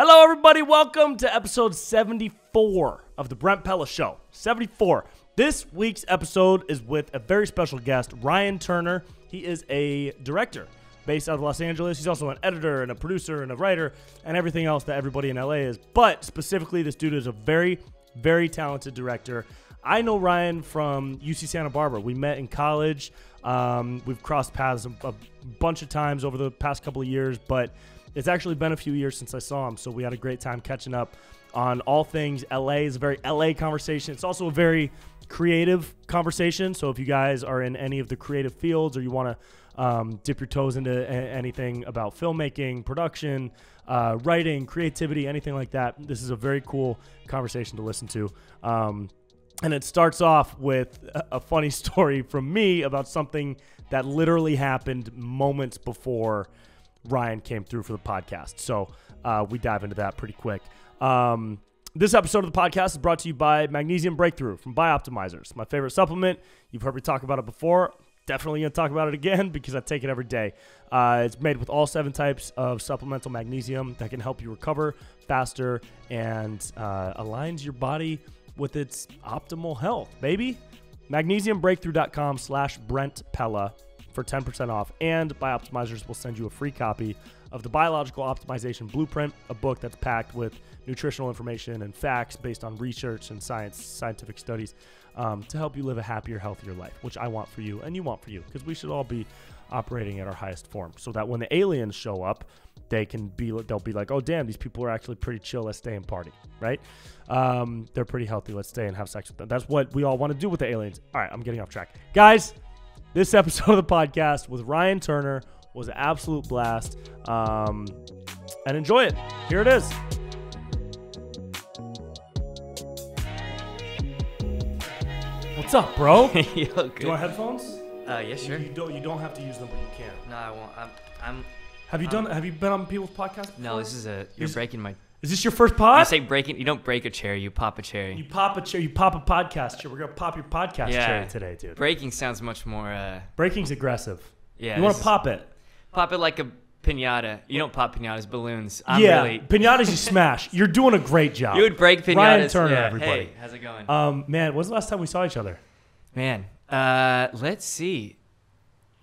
Hello, everybody. Welcome to episode 74 of the Brent Pella Show. 74. This week's episode is with a very special guest, Ryan Turner. He is a director based out of Los Angeles. He's also an editor and a producer and a writer and everything else that everybody in LA is. But specifically, this dude is a very, very talented director. I know Ryan from UC Santa Barbara. We met in college. Um, we've crossed paths a, a bunch of times over the past couple of years, but it's actually been a few years since I saw him, so we had a great time catching up on all things LA. It's a very LA conversation. It's also a very creative conversation. So if you guys are in any of the creative fields or you want to um, dip your toes into anything about filmmaking, production, uh, writing, creativity, anything like that, this is a very cool conversation to listen to. Um, and it starts off with a funny story from me about something that literally happened moments before Ryan came through for the podcast. So uh, we dive into that pretty quick. Um, this episode of the podcast is brought to you by Magnesium Breakthrough from Bioptimizers, my favorite supplement. You've heard me talk about it before. Definitely going to talk about it again because I take it every day. Uh, it's made with all seven types of supplemental magnesium that can help you recover faster and uh, aligns your body with its optimal health, baby. MagnesiumBreakthrough.com slash Brent Pella for 10% off. And Bioptimizers will send you a free copy of the Biological Optimization Blueprint, a book that's packed with nutritional information and facts based on research and science, scientific studies um, to help you live a happier, healthier life, which I want for you and you want for you because we should all be operating at our highest form so that when the aliens show up, they can be they'll be like, oh damn, these people are actually pretty chill. Let's stay and party, right? Um, they're pretty healthy. Let's stay and have sex with them. That's what we all want to do with the aliens. All right, I'm getting off track, guys. This episode of the podcast with Ryan Turner was an absolute blast. Um, and enjoy it. Here it is. What's up, bro? Do Yo, you want headphones? Uh, yes, sure. You don't. You don't have to use them, but you can. No, I won't. I'm. I'm. Have you done? Have you been on people's podcasts? No, this is a. You're breaking my. Is this your first pod? You say breaking. You don't break a chair. You pop a cherry. You pop a chair. You pop a podcast chair. We're gonna pop your podcast Yeah. cherry today, dude. Breaking sounds much more. Uh, Breaking's aggressive. yeah. you want to pop it? Pop it like a pinata. You don't pop pinatas, balloons. I'm yeah, really. pinatas you smash. You're doing a great job. You would break pinatas. Ryan Turner, yeah. everybody. Hey, how's it going? Um, man, when's the last time we saw each other? Man, uh, let's see.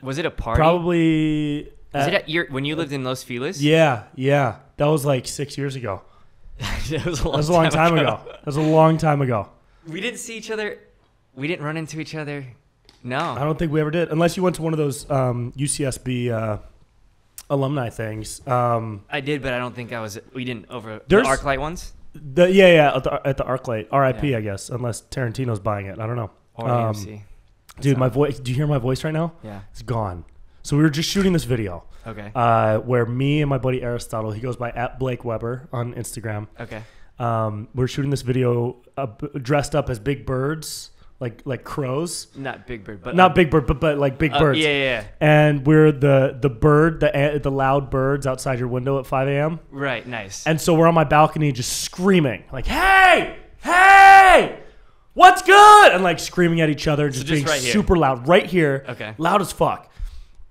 Was it a party? Probably. Was at- it at your when you lived in Los Feliz? yeah, yeah. That was like six years ago. it was a That was a long time ago. That was a long time ago. We didn't see each other. We didn't run into each other. No. I don't think we ever did, unless you went to one of those um, UCSB uh, alumni things. Um, I did, but I don't think I was. We didn't over the ArcLight ones the yeah, yeah, at the, at the ArcLight, RIP, Yeah. I guess, unless Tarantino's buying it. I don't know. or Um, AMC. Dude, my voice. Do you hear my voice right now? Yeah. It's gone. So we were just shooting this video Okay. uh, where me and my buddy Aristotle, he goes by at Blake Weber on Instagram. Okay. Um, we are shooting this video uh, dressed up as big birds, like like crows. Not Big Bird, but Not uh, big bird, but but like big uh, birds. yeah, yeah, yeah. And we're the the bird, the the loud birds outside your window at 5 a.m. Right. Nice. And so we're on my balcony just screaming, like, "Hey, hey, what's good?" And like screaming at each other, just, just being right super loud, right here, Okay. loud as fuck.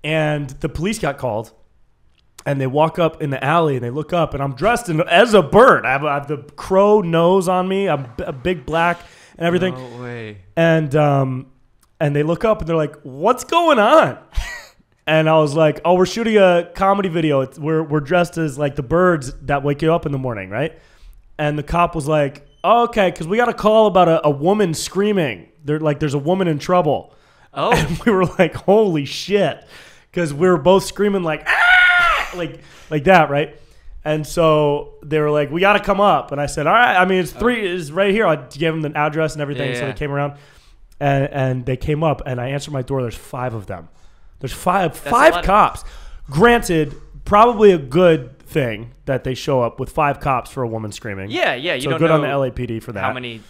And the police got called, and they walk up in the alley and they look up, and I'm dressed in, as a bird. I have, I have the crow nose on me, I'm b- a big black and everything. No way. And um, and they look up and they're like, "What's going on?" and I was like, "Oh, we're shooting a comedy video. It's, we're we're dressed as like the birds that wake you up in the morning, right?" And the cop was like, oh, "Okay, because we got a call about a, a woman screaming. They're like, there's a woman in trouble." Oh. And we were like, "Holy shit!" Because we were both screaming like, "Ah!" like like that, right? And so they were like, "We got to come up." And I said, "All right." I mean, it's three is right here. I gave them the address and everything. Yeah, so yeah. they came around, and, and they came up, and I answered my door. There's five of them. There's five a five cops. Granted, probably a good thing that they show up with five cops for a woman screaming. yeah, yeah. You so don't good know on the LAPD for that. how many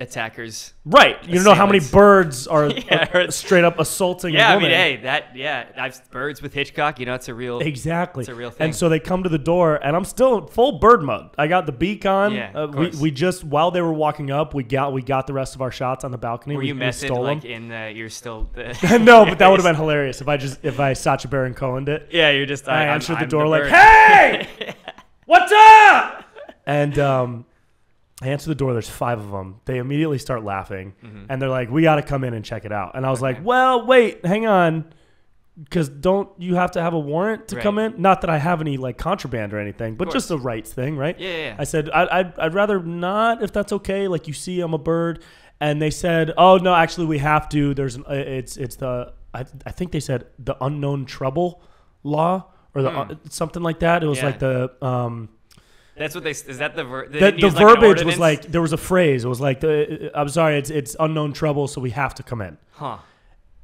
attackers. right? You don't know how many birds are Yeah, uh, straight up assaulting. Yeah, I mean, hey, that yeah, I've birds with Hitchcock. You know, it's a real. Exactly. It's a real thing. And so they come to the door, and I'm still in full bird mode. I got the beak on. Yeah, Uh, we, we just while they were walking up, we got we got the rest of our shots on the balcony. Were we, you messing like them. in the? You're still. The, no, but that would have been hilarious if I just if I Sacha Baron Cohened it. Yeah, you're just. I I'm- answered the I'm door like. "Hey, what's up?" And um, I answer the door. There's five of them. They immediately start laughing, Mhm. and they're like, "We got to come in and check it out." And I was Okay. like, "Well, wait, hang on." Because don't you have to have a warrant to Right. come in? Not that I have any like contraband or anything, but just the rights thing, right? Yeah, yeah, yeah. I said, I, I'd, I'd rather not if that's okay. Like you see, I'm a bird. And they said, oh, no, actually, we have to. There's an, uh, it's, it's the, I, I think they said the unknown trouble law or the, Hmm. uh, something like that. It was Yeah. like the, um, That's what they. Is that the ver- the, the use, like, verbiage was like, there was a phrase. It was like, the, I'm sorry, it's, it's unknown trouble, so we have to come in. huh?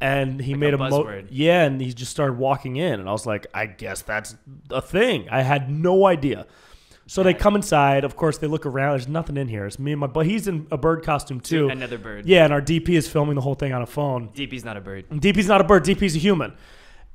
And he Like made a a, mo- yeah, and he just started walking in, and I was like, I guess that's a thing. I had no idea. So they come inside. Of course, they look around. There's nothing in here. It's me and my. But he's in a bird costume too. Another bird. Yeah, and our DP is filming the whole thing on a phone. DP's not a bird. DP's not a bird. DP's a human.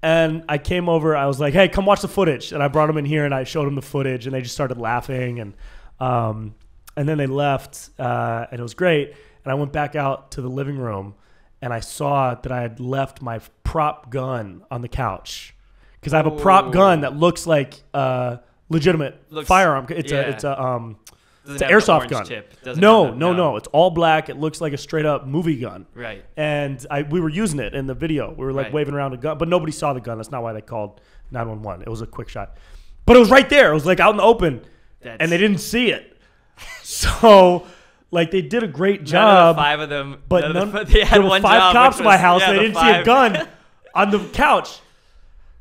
And I came over. I was like, "Hey, come watch the footage." And I brought him in here, and I showed him the footage, and they just started laughing, and um, and then they left, uh, and it was great. And I went back out to the living room, and I saw that I had left my prop gun on the couch because I have a prop Ooh. gun that looks like a legitimate Looks- firearm. It's yeah. a it's a um, it's an the airsoft gun. Doesn't no, no, no. It's all black. It looks like a straight up movie gun Right. and I we were using it in the video. We were like Right. waving around a gun, but nobody saw the gun. That's not why they called 911. It was a quick shot, but it was right there. It was like out in the open, That's, and they didn't see it. So, like they did a great of job, the five of them. but none of the, they had there were one five job, cops in my house. yeah, and they the didn't see a gun on the couch.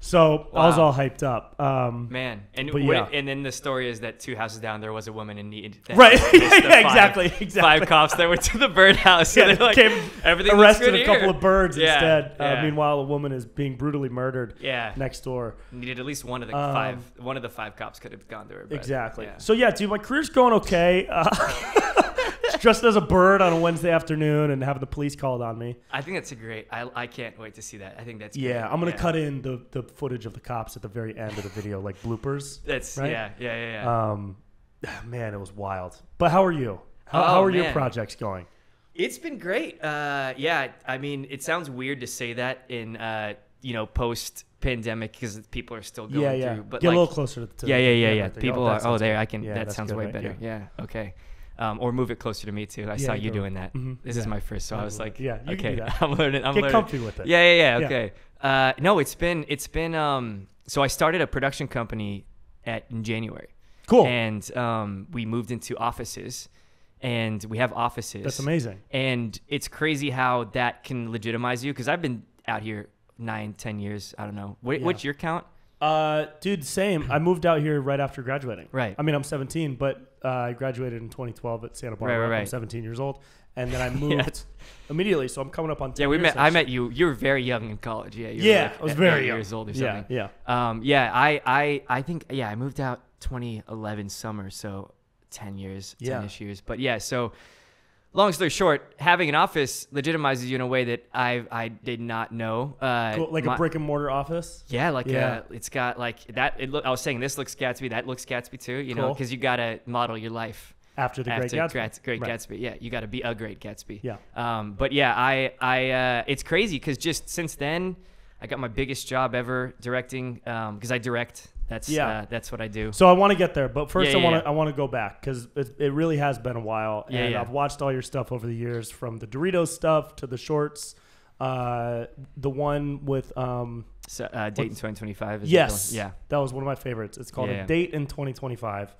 So I was all hyped up. Um, Man, and what yeah. and then the story is that two houses down there was a woman in need. Right. Yeah, five- exactly, exactly. Five cops that went to the birdhouse. yeah, and they like, came, everything arrested a couple here." of birds Yeah, instead. Uh, yeah. meanwhile, a woman is being brutally murdered Yeah, next door. needed at least one of the Um, five. One of the five cops could have gone to her. but, Exactly. So yeah, dude, my career's going okay. Uh, dressed as a bird on a Wednesday afternoon and having the police called on me. I think that's a great. I, I can't wait to see that. I think that's Yeah, great. I'm gonna Yeah. cut in the, the footage of the cops at the very end of the video, like bloopers. That's right? yeah, yeah, yeah. yeah. Um, man, it was wild. But how are you? How, Oh, how are your projects going? It's been great. Uh, yeah, I mean, it sounds weird to say that in uh, you know post pandemic because people are still going yeah, yeah. through. But Get like, a little closer to. to yeah, yeah, yeah, the yeah. People that are. Oh, there. I can. Yeah, that sounds good, way right? better. Yeah. Yeah. Okay. Um, or move it closer to me too. I Yeah, saw you doing that. Mhm. This Yeah. is my first, so I was like. Yeah, you can okay, do that. I'm learning. I'm Get learning. comfy with it. Yeah, yeah, yeah. Okay. Uh, no, it's been it's been um. So I started a production company at in January, Cool. and um, we moved into offices, and we have offices. That's amazing. And it's crazy how that can legitimize you because I've been out here nine, ten years. I don't know. What. What's your count? Uh, dude, same. I moved out here right after graduating. Right. I mean, I'm 17, but uh, I graduated in 2012 at Santa Barbara. right, I'm 17 years old, and then I moved immediately. So I'm coming up on 10 Yeah, we met. I met you. You were very young in college. Yeah. You Yeah, like I was very young. years old or Yeah, something. yeah. Um, yeah, I, I, I think, yeah, I moved out 2011 summer, so 10 years, Yeah. 10ish years. But yeah, so long story short, having an office legitimizes you in a way that I, I did not know. Uh, Cool, like my- a brick and mortar office. Yeah, like Yeah. Uh, it's got like that. It I was saying this looks Gatsby, that looks Gatsby too. You know, because you gotta model your life After the after Great Gatsby. Great Right. Gatsby. Yeah, you got to be a great Gatsby. Yeah. Um, but yeah, I, I, uh, it's crazy because just since then, I got my biggest job ever directing because I direct. That's Yeah. uh, that's what I do. So I want to get there, but first Yeah, I want to yeah. I want to go back because it, it really has been a while, Yeah, and yeah. I've watched all your stuff over the years, from the Doritos stuff to the shorts, uh, the one with um, So, uh, date in 2025. Is yes. Yeah. that was one of my favorites. It's called Yeah, a date in 2025.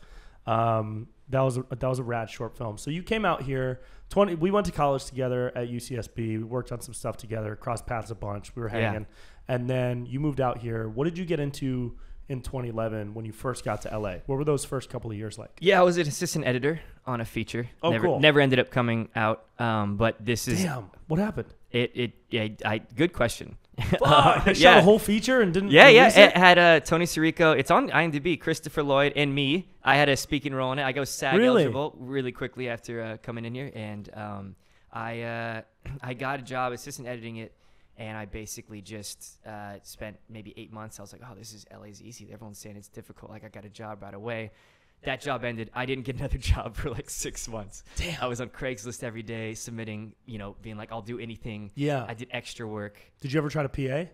Um, that was a, that was a rad short film. So you came out here. 20. We went to college together at UCSB. We worked on some stuff together. Crossed paths a bunch. We were Yeah. hanging, and then you moved out here. What did you get into in 2011 when you first got to LA? What were those first couple of years like? Yeah, I was an assistant editor on a feature. Oh, never, cool. Never ended up coming out. Um, but this is Damn, what happened? it. It. Yeah, I. Good question. Fuck, they shot yeah. a whole feature and didn't. Yeah, yeah. It it? had uh, Tony Sirico. It's on IMDb. Christopher Lloyd and me. I had a speaking role in it. I go SAG Really? eligible really quickly after uh, coming in here, and um, I uh, I got a job assistant editing it, and I basically just uh, spent maybe eight months. I was like, oh, this is LA's easy. Everyone's saying it's difficult. Like I got a job right away. That job ended. I didn't get another job for like six months. Damn. I was on Craigslist every day, submitting. You know, being like, I'll do anything. Yeah. I did extra work. Did you ever try to PA?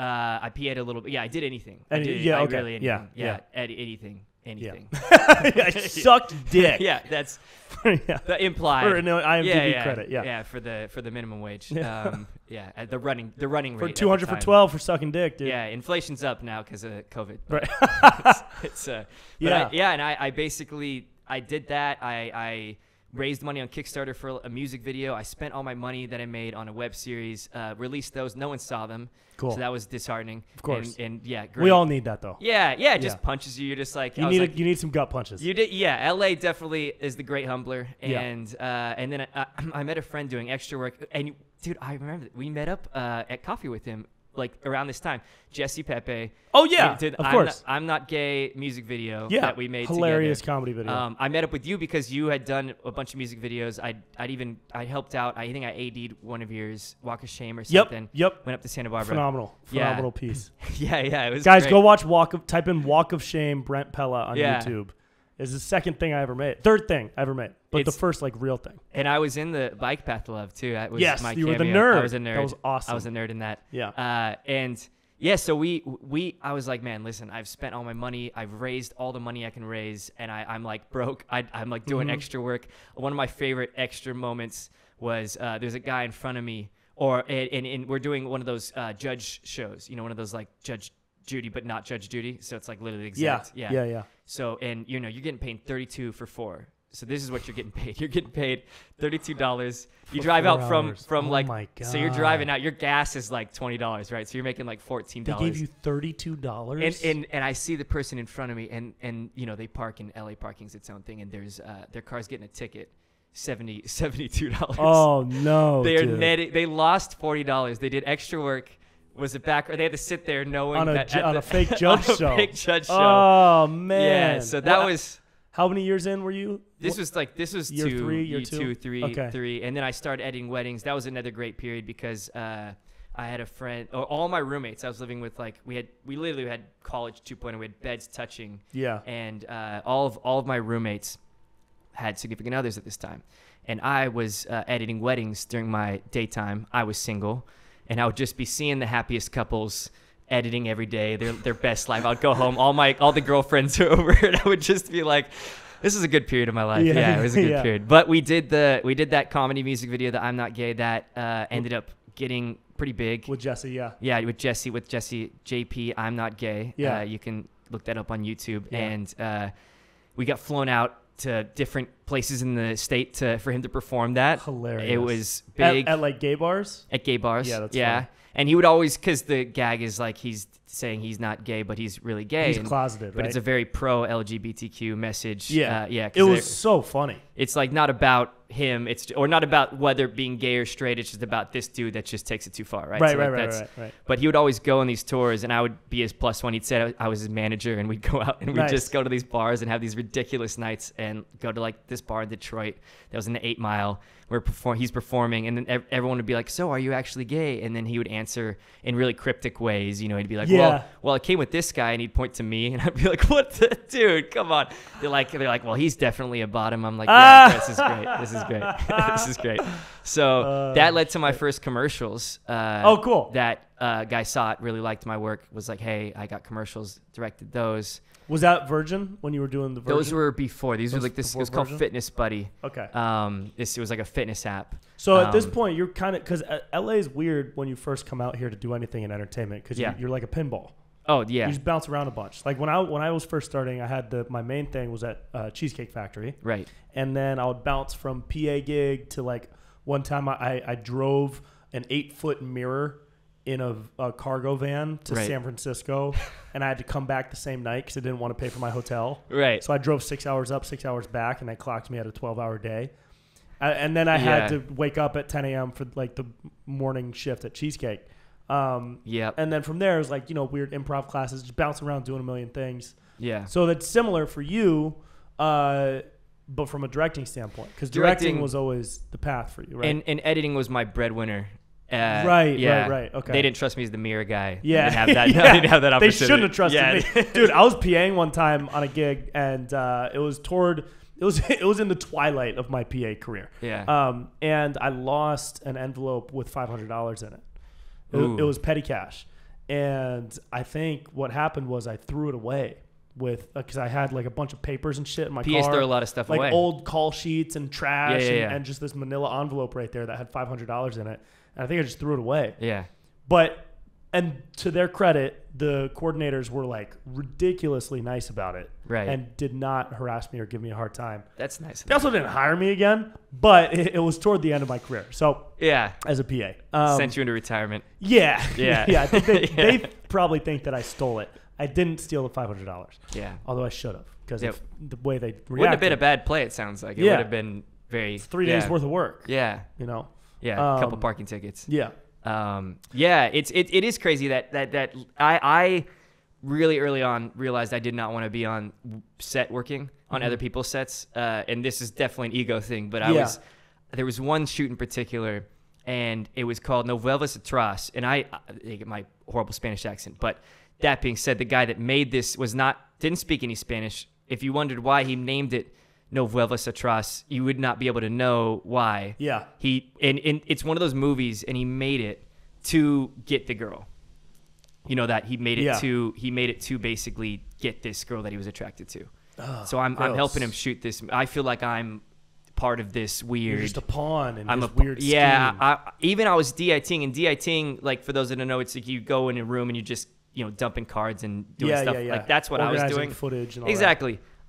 Uh, I PA'd a little bit. Yeah, I did anything. I did, yeah, I okay. really Yeah, anything. Yeah, ed- anything. Anything. I sucked dick. yeah, that's yeah. the implied. For no IMDb yeah, yeah, credit, yeah. yeah, for the for the minimum wage. Yeah. Um, yeah, at the running the running For rate. at the two hundred for twelve for sucking dick, dude. Yeah, inflation's up now because of COVID. but Right. it's, it's uh, Yeah. I, yeah, and I, I basically I did that. I I raised money on Kickstarter for a music video. I spent all my money that I made on a web series. Uh, released those. No one saw them. Cool. So that was disheartening. Of course. And, and yeah, great. we all need that though. Yeah, yeah. It just Yeah. punches you. You're just like You need like, a, you need some gut punches. you did, yeah. LA definitely is the great humbler, Yeah. and uh, and then I, I met a friend doing extra work, and dude, I remember we met up uh, at coffee with him like around this time. Jesse Pepe. oh yeah, did of I'm course. Not, I'm not gay music video yeah, that we made hilarious together. comedy video. Um, I met up with you because you had done a bunch of music videos. I'd, I'd even I helped out. I think I AD'd one of yours, Walk of Shame or something. yep. yep. Went up to Santa Barbara. Phenomenal, Yeah. phenomenal piece. yeah, yeah. It was Guys, great. go watch Walk of. Type in Walk of Shame, Brent Pella on Yeah. YouTube. Is the second thing I ever made, third thing I ever made, but the first like real thing. And I was in the bike path love too. That was Yes, my you were the nerd. I was a nerd. That was awesome. I was a nerd in that. Yeah. Uh, and yeah, so we we I was like, man, listen, I've spent all my money, I've raised all the money I can raise, and I, I'm like broke. I, I'm like doing Mhm. extra work. One of my favorite extra moments was uh, there's a guy in front of me, or and, and, and we're doing one of those uh, judge shows, you know, one of those like Judge Judy, but not Judge Judy. So it's like literally exact. Yeah, exact. yeah, yeah. So and you know you're getting paid 32 for four. So this is what you're getting paid. You're getting paid thirty-two dollars. You drive out from hours. from Oh like my so you're driving out. Your gas is like twenty dollars, right? So you're making like fourteen They dollars. gave you thirty-two dollars. and, and and I see the person in front of me, and and you know they park in LA. Parking's its own thing, and there's uh, their car's getting a ticket, 70 72 dollars. oh no, they are netting. They lost forty dollars. They did extra work. Was it back? Or they had to sit there knowing On a that ju- on the- a fake on judge a show. fake judge show. Oh man. yeah. So that What- was. How many years in were you? This was like this was Year two, three, year year two? two, Okay. three, and then I started editing weddings. That was another great period because uh, I had a friend, or all my roommates. I was living with like we had we literally had college 2.0. We had beds touching, yeah. and uh, all of all of my roommates had significant others at this time, and I was uh, editing weddings during my daytime. I was single, and I would just be seeing the happiest couples editing every day, their their best life. I'd go home, all my all the girlfriends are over, and I would just be like. This is a good period of my life. Yeah, Yeah, it was a good yeah. period. But we did the we did that comedy music video, that I'm Not Gay, that uh, ended up getting pretty big. With Jesse, yeah. Yeah, with Jesse, with Jesse JP, I'm not gay. Yeah. uh, you can look that up on YouTube. Yeah. And uh, we got flown out to different places in the state to for him to perform that. Hilarious. It was big at at, like gay bars. At gay bars. Yeah, that's yeah. funny. And he would always, because the gag is like he's saying he's not gay, but he's really gay. He's and- closeted, but right? it's a very pro LGBTQ message. yeah, uh, yeah. It was so funny. It's like not about him. It's or not about whether being gay or straight. It's just about this dude that just takes it too far, right? Right, So, right, like, right, that's- right, right. But he would always go on these tours, and I would be his plus one. He'd say I was his manager, and we'd go out and we'd Nice. just go to these bars and have these ridiculous nights, and go to like this bar in Detroit that was in the Eight Mile where perform he's performing, and then ev- everyone would be like, "So, are you actually gay?" And then he would answer in really cryptic ways. You know, he'd be like, Yeah. "Well, well, it came with this guy," and he'd point to me, and I'd be like, "What, the, dude? Come on!" They're like, "They're like, well, he's definitely a bottom." I'm like, Ah. "Yeah, this is great. This is great. this is great." So Uh, that led to my first commercials. Uh, Oh, cool. That uh, guy saw it, really liked my work. Was like, "Hey, I got commercials." Directed those. Was that Virgin when you were doing the Virgin? Those were before. These Those were like this. It was called Virgin? Fitness Buddy. okay. Um, this it was like a fitness app. So at this um, point, you're kind of because LA is weird when you first come out here to do anything in entertainment because Yeah. you're, you're like a pinball. Oh yeah, You just bounce around a bunch. Like when I when I was first starting, I had the my main thing was at uh, Cheesecake Factory, right. and then I would bounce from PA gig to like one time I I, I drove an eight foot mirror in a, a cargo van to Right. San Francisco, and I had to come back the same night because I didn't want to pay for my hotel. Right. So I drove six hours up, six hours back, and that clocked me at a 12 hour day. Uh, and then I had to wake up at 10 a.m. for like the morning shift at Cheesecake. Um, Yep. and then from there, it was like, you know, weird improv classes, just bouncing around doing a million things. Yeah. So that's similar for you, uh, but from a directing standpoint, because directing, Directing- was always the path for you, right? And and editing was my breadwinner. Uh, Right, right, yeah. right, okay. They didn't trust me as the mirror guy. Yeah. I didn't have that. Yeah. Didn't have that they shouldn't have trusted Yeah. me, dude. I was PAing one time on a gig, and uh, it was toward it was it was in the twilight of my PA career. Yeah. Um, and I lost an envelope with five hundred dollars in it. It, it was petty cash, and I think what happened was I threw it away with uh, because I had like a bunch of papers and shit in my PAs car, throw a lot of stuff like away. old call sheets and trash, Yeah, yeah, and, and just this Manila envelope right there that had five hundred dollars in it. And I think I just threw it away. yeah. But and to their credit, the coordinators were like ridiculously nice about it, Right. And did not harass me or give me a hard time. That's nice. They also didn't hire me again, but it, it was toward the end of my career. So Yeah. as a PA, um, Sent you into retirement. yeah, Yeah. yeah. I think they, Yeah. they probably think that I stole it. I didn't steal the five hundred dollars, Yeah. although I should have because of the way they reacted. Wouldn't have been a bad play. It sounds like it Yeah. would have been very three yeah. days worth of work. Yeah. You know. Yeah. a couple Um, parking tickets. Yeah. Um, yeah, it's it, it is crazy that that that I I really early on realized I did not want to be on set working on other people's sets, uh, and this is definitely an ego thing. But I Yeah. was there was one shoot in particular, and it was called Novelas Atrás, and I, I get my horrible Spanish accent, but that being said, the guy that made this was not didn't speak any Spanish. If you wondered why he named it Novelas Atrás, you would not be able to know why. Yeah. He and, and it's one of those movies, and he made it to get the girl. You know that he made it Yeah. to he made it to basically get this girl that he was attracted to. Ugh, so I'm I'm helping him shoot this. I feel like I'm part of this weird. You're just a pawn in I'm a weird yeah. I, even I was DITing and DITing like for those that don't know, it's like you go in a room and you just you know dumping cards and doing yeah, stuff yeah, yeah. like that's what I was doing. Footage and all that.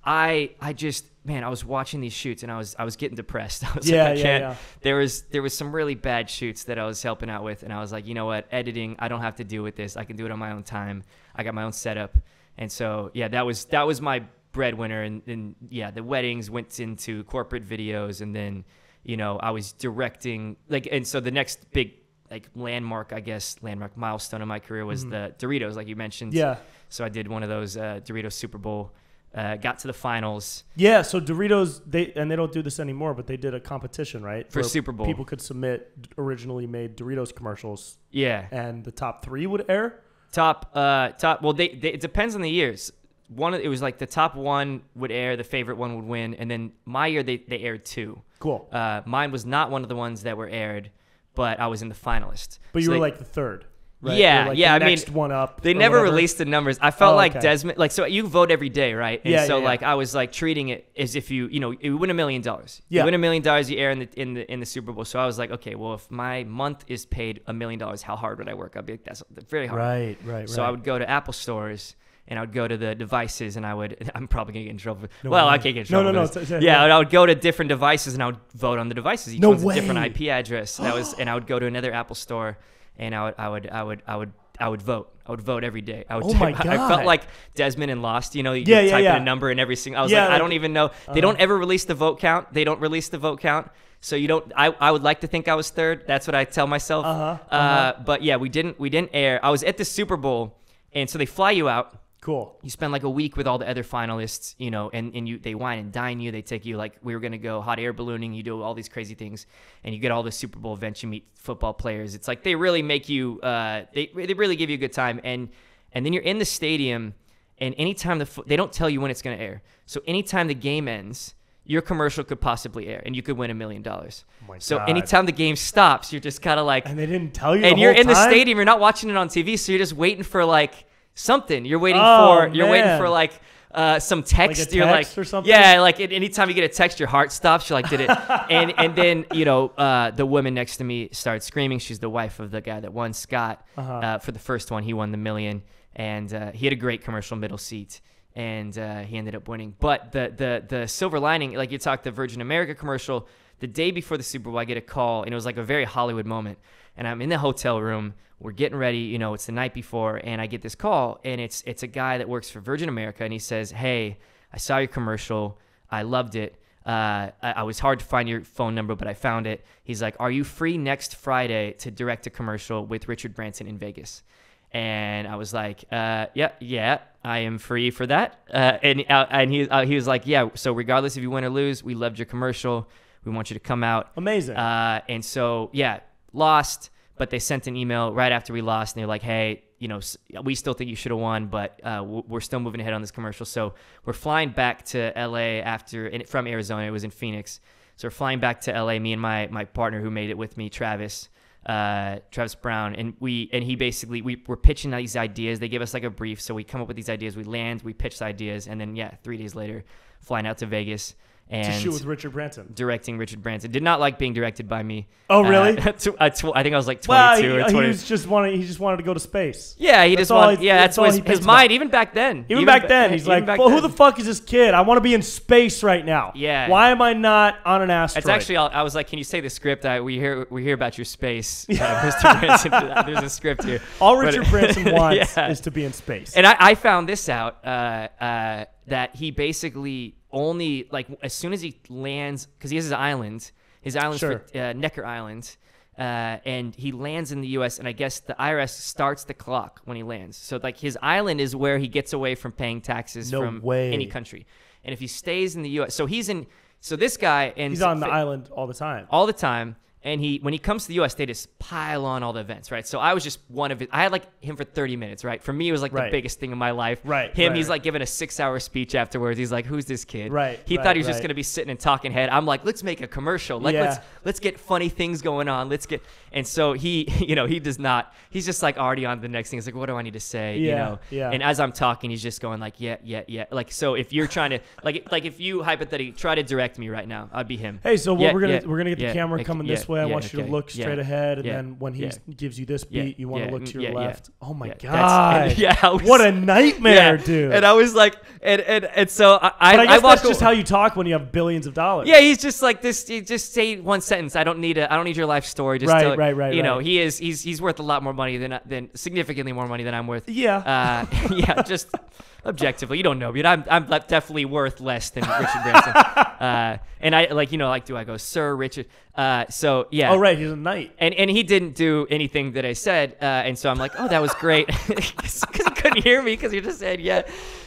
I I just man, I was watching these shoots and I was I was getting depressed. I was Yeah, like, I yeah, can't. yeah. There was there was some really bad shoots that I was helping out with, and I was like, you know what, editing, I don't have to deal with this. I can do it on my own time. I got my own setup, and so yeah, that was that was my breadwinner, and then yeah, the weddings went into corporate videos, and then you know I was directing like, and so the next big like landmark, I guess, landmark milestone in my career was the Doritos, like you mentioned. Mm-hmm. Yeah. So I did one of those uh, Doritos Super Bowl. Uh, got to the finals. Yeah, so Doritos they and they don't do this anymore, but they did a competition, right? For Super Bowl. People could submit originally made Doritos commercials Yeah. and the top 3 would air. Top, uh, top. Well, they, they it depends on the years. One, it was like the top one would air, the favorite one would win, and then my year they they aired two. Cool. Uh, mine was not one of the ones that were aired, but I was in the finalists. But you So were they- like the third. Right? Yeah, like yeah, I mean, next one up. They never whatever. released the numbers. I felt Oh, like okay. Desmond, like so you vote every day, right? And Yeah, so yeah, like yeah. I was like treating it as if you, you know, you win a million dollars. Yeah. You win a million dollars, you air in the in the in the Super Bowl. So I was like, okay, well, if my month is paid a million dollars, how hard would I work? I'd be like, that's very hard. Right, right, right. So I would go to Apple stores and I would go to the devices and I would. I'm probably gonna get in trouble. No well, way. I can't get in trouble. no, no, no. it's- it's- yeah, I would go to different devices and I would vote on the devices. Each No one's a different. IP address. That was, and I would go to another Apple store and I would, I would, I would, I would. I would vote. I would vote every day. I would. Oh my I God. felt like Desmond and Lost. You know, you Yeah, yeah, type yeah. in a number in every single. I was Yeah, like, I don't even know. They Uh-huh. don't ever release the vote count. They don't release the vote count. So you don't. I, I would like to think I was third. That's what I tell myself. Uh-huh, Uh, uh-huh. but yeah, we didn't. We didn't air. I was at the Super Bowl, and so they fly you out Cool. you spend like a week with all the other finalists, you know, and, and you they wine and dine you. They take you like we were gonna go hot air ballooning. You do all these crazy things, and you get all the Super Bowl events. You meet football players. It's like they really make you. Uh, they they really give you a good time, and and then you're in the stadium, and anytime the fo- they don't tell you when it's gonna air. So anytime the game ends, your commercial could possibly air, and you could win a million dollars. Oh So God. anytime the game stops, you're just kind of like, And they didn't tell you. and you're in the stadium. You're not watching it on TV, so you're just waiting for like something. You're waiting Oh, for you're waiting for like uh, some text. a you're like text or something? yeah, like anytime you get a text, your heart stops. You're like, did it? and and then you know uh, the woman next to me starts screaming. She's the wife of the guy that won Scott Uh-huh. uh, for the first one. He won the million, and uh, he had a great commercial middle seat. And uh, he ended up winning. But the the the silver lining, like you talked the Virgin America commercial, the day before the Super Bowl, I get a call, and it was like a very Hollywood moment. And I'm in the hotel room. We're getting ready. You know, it's the night before, and I get this call, and it's it's a guy that works for Virgin America, and he says, "Hey, I saw your commercial. I loved it. Uh, I, I was hard to find your phone number, but I found it. He's like, "Are you free next Friday to direct a commercial with Richard Branson in Vegas?" And I was like, uh, "Yeah, yeah, I am free for that." Uh, and uh, and he uh, he was like, "Yeah, so regardless if you win or lose, we loved your commercial. We want you to come out." Amazing. Uh, and so, yeah, lost, but they sent an email right after we lost, and they're like, hey, you know, we still think you should have won, but uh, we're still moving ahead on this commercial. So we're flying back to LA after, and from Arizona, it was in Phoenix. So we're flying back to LA, me and my, my partner who made it with me, Travis. uh, Travis Brown, and we and he basically we were pitching these ideas. They give us like a brief, so we come up with these ideas. We land, we pitch the ideas, and then yeah, three days later, flying out to Vegas and to shoot with Richard Branson. directing Richard Branson. Did not like being directed by me. Oh, really? Uh, tw- uh, tw- I think I was like 22 Well, he, or he 20. was just wanted. He just wanted to go to space. yeah, he That's just wanted. he- Yeah, that's that's all his, his mind. about. Even back then. Even, back ba- then, he's like, "Well, who the fuck is this kid? I want to be in space right now. Yeah. Why am I not on an asteroid? It's actually. I was like, "Can you say the script? I, we hear we hear about your space, uh, Mr. Branson. There's a script here." all But- Richard Branson wants Yeah. is to be in space. And I, I found this out uh, uh, that he basically only like as soon as he lands because he has his island, his island's Sure. for, uh, Necker Island, uh, and he lands in the U.S. And I guess the IRS starts the clock when he lands. So like his island is where he gets away from paying taxes No from way. any country. And if he stays in the U.S., so he's in. So this guy and he's on the island all the time. all the time. And he, when he comes to the U.S., they just pile on all the events, right? So I was just one of it. I had like him for 30 minutes, right? For me, it was like Right. the biggest thing in my life. Right, Him, right, he's like giving a six-hour speech afterwards. He's like, "Who's this kid?" Right, He right, thought he was just gonna be sitting and talking head. I'm like, let's make a commercial. Like, let's let's get funny things going on. Let's get. And so he, you know, he does not. He's just like already on to the next thing. He's like, what do I need to say? Yeah, You know. yeah. And as I'm talking, he's just going like, yeah, yeah, yeah. Like, so if you're trying to, like, like if you hypothetically try to direct me right now, I'd be him. Hey, so what Yeah, we're gonna yeah, we're gonna get the yeah, camera coming yeah, this way. I yeah, want you to okay, look yeah, straight ahead, and yeah, then when he yeah. gives you this Yeah, beat, you want to look to your yeah, yeah. left. Oh my Yeah, god! and- yeah, was- what a nightmare, Yeah, dude. And I was like, and and, and so I, I, but I guess walk that's just how you talk when you have billions of dollars. Yeah, he's just like this. Just say one sentence. I don't need a. I don't need your life story. Just Right, it- right, right, You know, he is. He's he's worth a lot more money than than significantly more money than I'm worth. Yeah. Uh, yeah, just objectively, you don't know me, but I'm I'm definitely worth less than Richard Branson. uh, and I like you know like do I go Sir Richard? Uh, so yeah. oh right, he's a knight. And, and he didn't do anything that I said, uh, and so I'm like, oh, that was great, because he couldn't hear me because he just said yeah.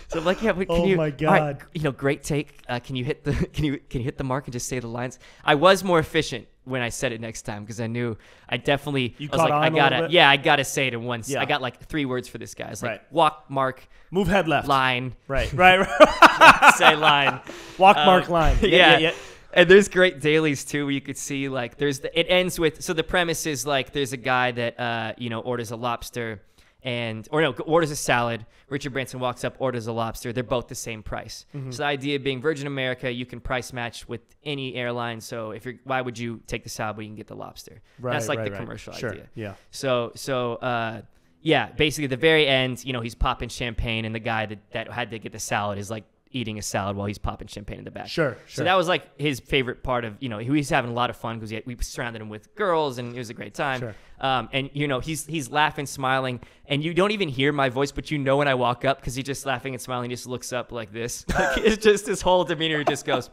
So I'm like, yeah, but can Oh you? my all right, God. you know, great take. Uh, can you hit the can you can you hit the mark and just say the lines? I was more efficient when I said it next time because I knew I definitely You I was like, I gotta yeah, I gotta say it in once. Yeah. I got like three words for this guy. I was like Right. walk, mark, Move head left. line, Right, right, right. say line. Walk, Um, mark, line. Yeah, yeah, yeah. And there's great dailies too, where you could see like there's the, it ends with so the premise is like there's a guy that uh you know orders a lobster and or no orders a salad. Richard Branson walks up, orders a lobster. They're both the same price. Mm-hmm. So the idea being Virgin America, you can price match with any airline. So if you're why would you take the salad but you can get the lobster? Right, That's like right, the right. commercial Sure, idea. yeah. So so uh yeah, basically at the very end, you know, he's popping champagne and the guy that, that had to get the salad is like eating a salad while he's popping champagne in the back. Sure, sure. So that was like his favorite part of, you know, he was having a lot of fun because we surrounded him with girls and it was a great time. Sure. Um, and you know, he's he's laughing, smiling, and you don't even hear my voice, but you know when I walk up because he's just laughing and smiling. Just looks up like this. Like it's just his whole demeanor just goes.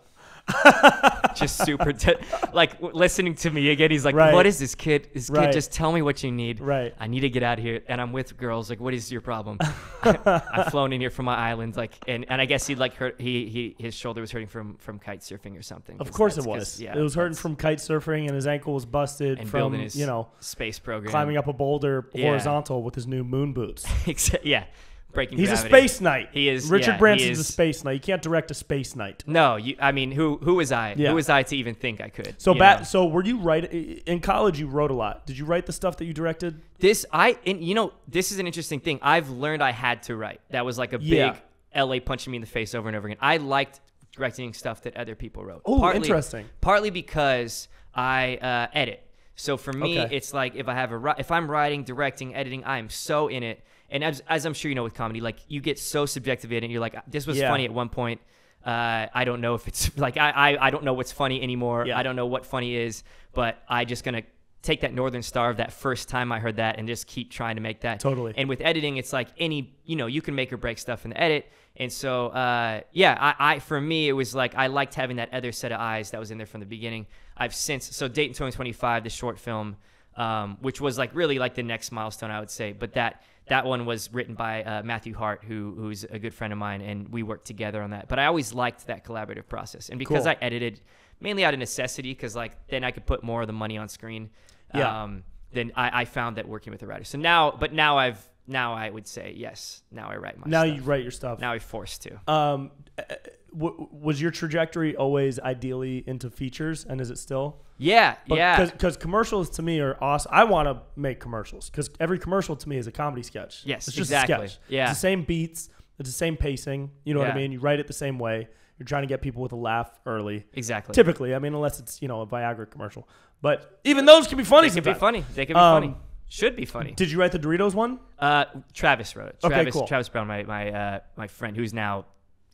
Just super t- like listening to me again he's like Right. what is this kid this Right. kid just tell me what you need Right. i need to get out of here and i'm with girls like what is your problem i've flown in here from my island like and, and i guess he like hurt he, he his shoulder was hurting from from kite surfing or something Of course it was. yeah it was hurting from kite surfing, and his ankle was busted and from his you know space program climbing up a boulder Yeah. horizontal with his new moon boots. Yeah breaking He's gravity. a space knight. He is- Richard yeah, Branson's a space knight. You can't direct a space knight. no you i mean who who was i Yeah. who was i to even think i could So know? So were you right in college? You wrote a lot. Did you write the stuff that you directed? This I and you know this is an interesting thing. I've learned I had to write. That was like a Yeah. big LA punching me in the face over and over again. I liked directing stuff that other people wrote. Oh, interesting. Partly because I uh, edit. So for me, Okay. it's like if I have a if I'm writing, directing, editing, I am so in it. And as, as I'm sure you know with comedy, like you get so subjective in it. You're like, this was Yeah. funny at one point. Uh, I don't know if it's like I, I I don't know what's funny anymore. Yeah. I don't know what funny is, but I just gonna take that Northern Star of that first time I heard that and just keep trying to make that. Totally. And with editing, it's like any, you know, you can make or break stuff in the edit. And so, uh, yeah, I, I, for me, it was like I liked having that other set of eyes that was in there from the beginning. I've since, so Date in 2025, the short film, um, which was like really like the next milestone, I would say. But that, that one was written by uh, Matthew Hart, who, who's a good friend of mine, and we worked together on that. But I always liked that collaborative process. And because Cool. I edited mainly out of necessity, because like then I could put more of the money on screen Yeah. um, then I, I found that working with a writer. So now, but now I've now I would say yes. Now I write my now stuff. you write your stuff. now I'm forced to. Um, uh, w- was your trajectory always ideally into features, and is it still? Yeah, yeah. Because commercials to me are awesome. I want to make commercials because every commercial to me is a comedy sketch. Yes, it's just exactly. a sketch. Yeah. it's the same beats. It's the same pacing. You know what I mean? You write it the same way. You're trying to get people with a laugh early. Exactly. Typically, I mean, unless it's you know a Viagra commercial. But even those can be funny. They can be funny. They can be Um, funny. Should be funny. Did you write the Doritos one? Uh, Travis wrote it. Okay, Travis, cool. Travis Brown, my my uh, my friend, who's now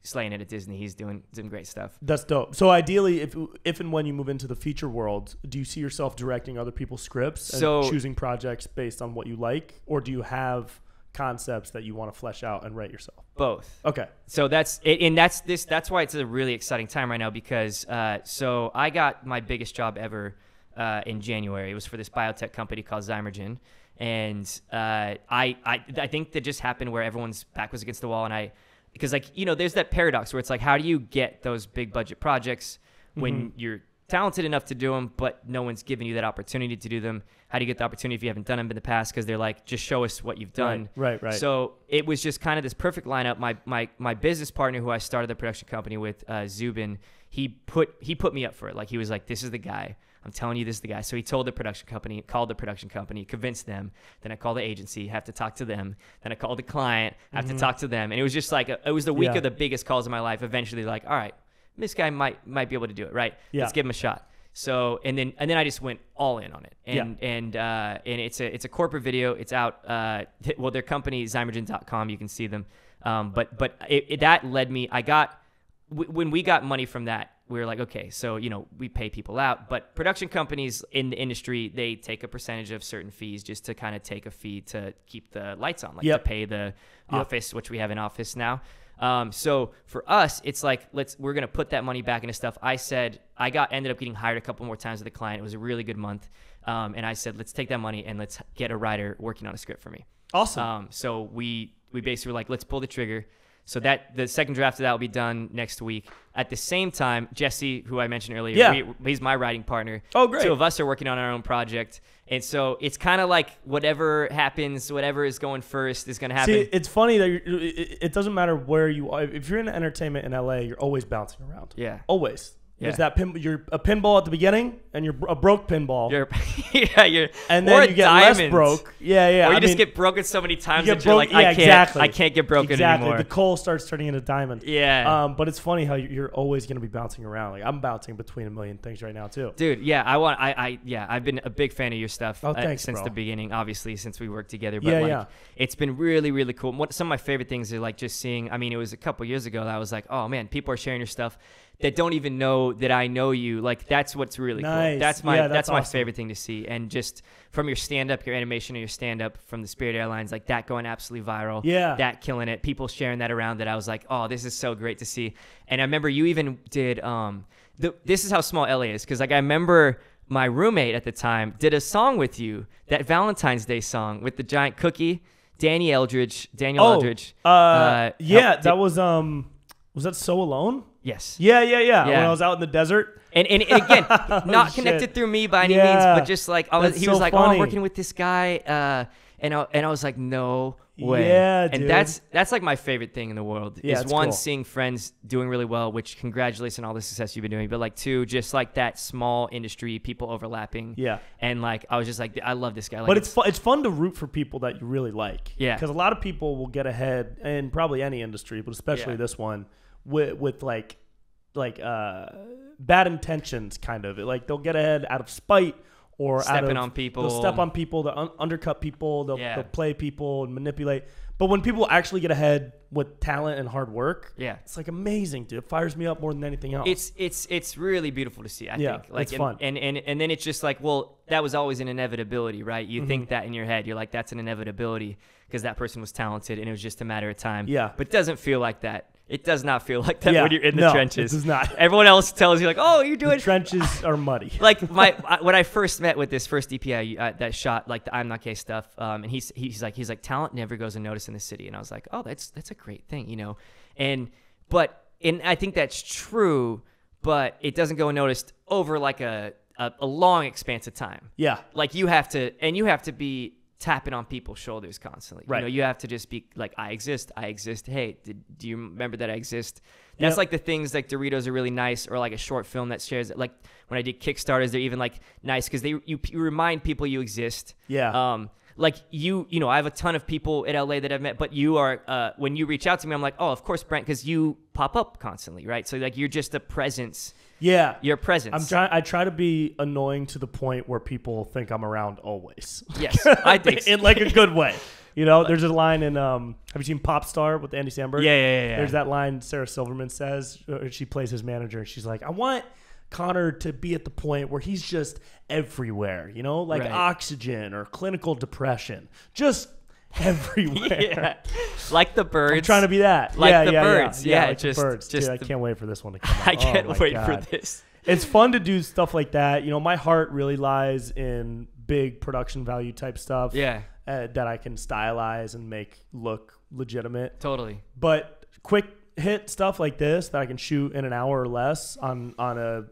slaying it at Disney. He's doing some great stuff. That's dope. So ideally, if if and when you move into the feature world, do you see yourself directing other people's scripts and So- choosing projects based on what you like, or do you have concepts that you want to flesh out and write yourself? Both. Okay. So that's it, and that's this. That's why it's a really exciting time right now because uh, so I got my biggest job ever uh, in January. It was for this biotech company called Zymergen, and uh, I, I I think that just happened where everyone's back was against the wall, and I because like you know there's that paradox where it's like how do you get those big budget projects when you're talented enough to do them, but no one's giving you that opportunity to do them. How do you get the opportunity if you haven't done them in the past? Because they're like, just show us what you've done. Right, right. So it was just kind of this perfect lineup. My my my business partner, who I started the production company with, uh, Zubin, he put he put me up for it. Like he was like, "This is the guy. I'm telling you, this is the guy." So he told the production company, called the production company, convinced them. Then I called the agency, have to talk to them. Then I called the client, have to talk to them. And it was just like a, it was the week Mm-hmm. Yeah. of the biggest calls of my life. Eventually, like, all right, this guy might might be able to do it. Right? Yeah. Let's give him a shot. So and then and then I just went all in on it. And and uh, and it's a it's a corporate video. It's out. Uh, well, their company Zymergen.com. You can see them. Um, but but it, it, that led me. I got w- when we got money from that. We were like, okay, so you know, we pay people out, but production companies in the industry they take a percentage of certain fees just to kind of take a fee to keep the lights on, like Yep. to pay the office, which we have an office now. Um, so for us, it's like let's we're gonna put that money back into stuff. I said I got ended up getting hired a couple more times with the client. It was a really good month, um, and I said let's take that money and let's get a writer working on a script for me. Awesome. Um, so we we basically were like, let's pull the trigger. So that the second draft of that will be done next week. At the same time, Jesse, who I mentioned earlier, Yeah. we, he's my writing partner. Oh, great. Two of us are working on our own project, and so it's kind of like whatever happens, whatever is going first is going to happen. See, it's funny that it doesn't matter where you are. If you're in entertainment in LA, you're always bouncing around. yeah, Always. Yeah. There's that pin, you're a pinball at the beginning, and you're a broke pinball, you're yeah you're and then you get less broke. Yeah, yeah. Or you I just mean, get broken so many times you that you're broke. like, I yeah, can't, exactly. I can't get broken exactly. anymore. The coal starts turning into diamond. yeah. Um, but it's funny how you're always going to be bouncing around. Like I'm bouncing between a million things right now too. Dude, yeah, I want, I, I, yeah, I've been a big fan of your stuff Oh, uh, thanks, since bro. the beginning. Obviously, since we worked together, but Yeah, like, yeah. it's been really, really cool. What some of my favorite things are like just seeing. I mean, it was a couple years ago that I was like, oh man, people are sharing your stuff that don't even know that I know you. Like that's what's really Nice. cool. That's my, Yeah, that's, that's my favorite thing to see. And just from your stand up, your animation, or your stand up from the Spirit Airlines, like that going absolutely viral. Yeah. that killing it. People sharing that around. That I was like, oh, this is so great to see. And I remember you even did. Um, the, this is how small LA is because like I remember my roommate at the time did a song with you, that Valentine's Day song with the giant cookie. Danny Eldridge, Daniel Oh, Eldridge. uh, uh, yeah, helped- that was um, was that so alone? yes. Yeah, yeah, yeah. When Yeah. I was out in the desert. And, and, and again, not shit. connected through me by any Yeah. means, but just like I was, That's he so was like, "Oh, I'm working with this guy," uh, and I, and I was like, "No way!" Yeah, and dude. that's that's like my favorite thing in the world Yeah, is one cool. seeing friends doing really well, which congratulations on all the success you've been doing, but like two, just like that small industry, people overlapping, Yeah. and like I was just like, I love this guy, like, But it's fun, it's fun to root for people that you really like. Yeah. Because a lot of people will get ahead in probably any industry, but especially Yeah. this one, with with like like uh bad intentions, kind of like they'll get ahead out of spite or out Stepping of, on people. They'll step on people. They'll un- undercut people. They'll, Yeah. they'll play people and manipulate. But when people actually get ahead with talent and hard work, yeah. it's like amazing, dude. It fires me up more than anything else. It's it's it's really beautiful to see. I Yeah, think like it's and, fun. And, and and then it's just like, well, that was always an inevitability, right? You Mm-hmm. think that in your head, you're like, that's an inevitability because that person was talented and it was just a matter of time. Yeah. but it doesn't feel like that. It does not feel like that Yeah, when you're in the no, it trenches. does not. Everyone else tells you like, oh, you're the doing. trenches are muddy. like my I- when I first met with this first DPI uh, that shot like the I'm not gay stuff, um, and he's he's like he's like talent never goes unnoticed in the city, and I was like, oh, that's that's a great thing, you know, and but and I think that's true, but it doesn't go unnoticed over like a a, a long expanse of time. yeah. Like you have to, and you have to be tapping on people's shoulders constantly. Right. You know, you have to just be like, I exist, I exist. Hey, did, do you remember that I exist? That's Yep. like the things like Doritos are really nice, or like a short film that shares it. Like when I did Kickstarters, they're even like nice because they you, you remind people you exist. Yeah. Um, like you, you know, I have a ton of people in LA that I've met, but you are, uh, when you reach out to me, I'm like, oh, of course, Brent, because you pop up constantly, right? So like you're just a presence. Yeah. Your presence. I'm trying. I try to be annoying to the point where people think I'm around always. Yes, I think so. in like a good way. You know, there's a line in um. Have you seen Popstar with Andy Samberg? Yeah, yeah, yeah, yeah. There's that line Sarah Silverman says. uh, She plays his manager, and she's like, "I want Conner to be at the point where he's just everywhere. You know, like Right. oxygen or clinical depression, just everywhere." yeah, like the birds. I'm trying to be that. Like yeah, the yeah, birds. Yeah, Yeah, like just- the birds. just Dude, I the- can't wait for this one to come out. I can't oh wait God for this. it's fun to do stuff like that. You know, my heart really lies in big production value type stuff. Yeah, uh, that I can stylize and make look legitimate. totally. But quick hit stuff like this that I can shoot in an hour or less on on a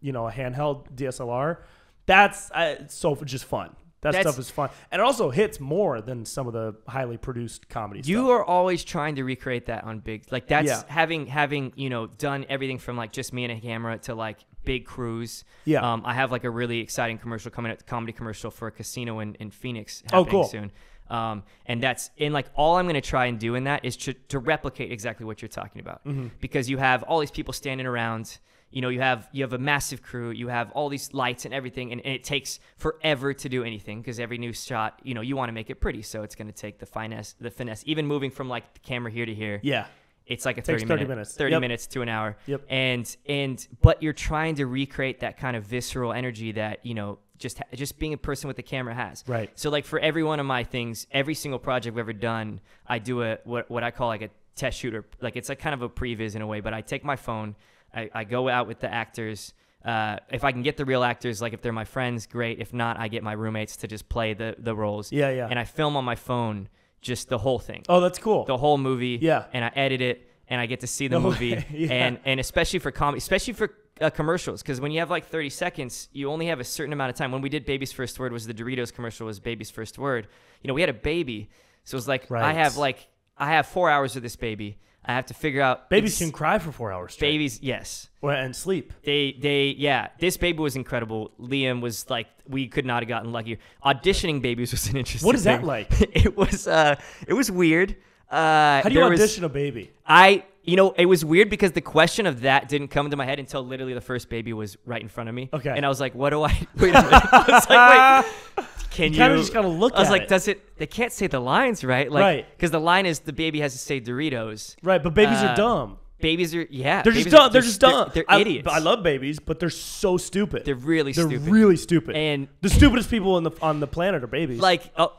you know a handheld DSLR. That's uh, so just fun. That That's- stuff is fun, and it also hits more than some of the highly produced comedy. You stuff. are always trying to recreate that on big. Like that's Yeah. having having you know done everything from like just me and a camera to like big crews. Yeah. Um, I have like a really exciting commercial coming up, comedy commercial for a casino in, in Phoenix Oh, cool. soon. Um, and that's and like all I'm gonna try and do in that is to, to replicate exactly what you're talking about Mm-hmm. because you have all these people standing around. You know, you have you have a massive crew. You have all these lights and everything, and, and it takes forever to do anything because every new shot, you know, you want to make it pretty, so it's going to take the finesse, the finesse. Even moving from like the camera here to here, yeah. it's like a Takes 30, 30 minute, minutes. 30 Yep. minutes to an hour. Yep. And and but you're trying to recreate that kind of visceral energy that you know just just being a person with the camera has. Right. So like for every one of my things, every single project I've ever done, I do a what what I call like a test shooter. Like it's like kind of a previs in a way, but I take my phone, I, I go out with the actors. Uh, if I can get the real actors, like if they're my friends, great. If not, I get my roommates to just play the the roles. Yeah, yeah. And I film on my phone just the whole thing Oh, that's cool. the whole movie. Yeah. And I edit it and I get to see the No movie. Yeah. And and especially for comedy, especially for uh, commercials, because when you have like 30 seconds, you only have a certain amount of time. When we did Baby's First Word, was the Doritos commercial was Baby's First Word. You know, we had a baby, so it was like I have like I have four hours with this baby. I have to figure out Babies can cry for four hours straight. babies. Yes, Well, and sleep. they they yeah. This baby was incredible. Liam was like we could not have gotten luckier. Auditioning babies was an interesting. What is that like? it was uh it was weird. Uh, How do you there was- audition a baby? I, you know, it was weird because the question of that didn't come into my head until literally the first baby was right in front of me. Okay. And I was like, what do I, wait a minute. I was like, wait, can you? You kinda just gotta look I was like, it. does it, they can't say the lines, right? Like, Right. Because the line is the baby has to say Doritos. Right, but babies Uh, are dumb. Babies are, yeah. They're just babies are- dumb. They're just dumb. They're, I, idiots. I love babies, but they're so stupid. They're really stupid. They're stupid. really stupid. And the stupidest people on the on the planet are babies. like, oh,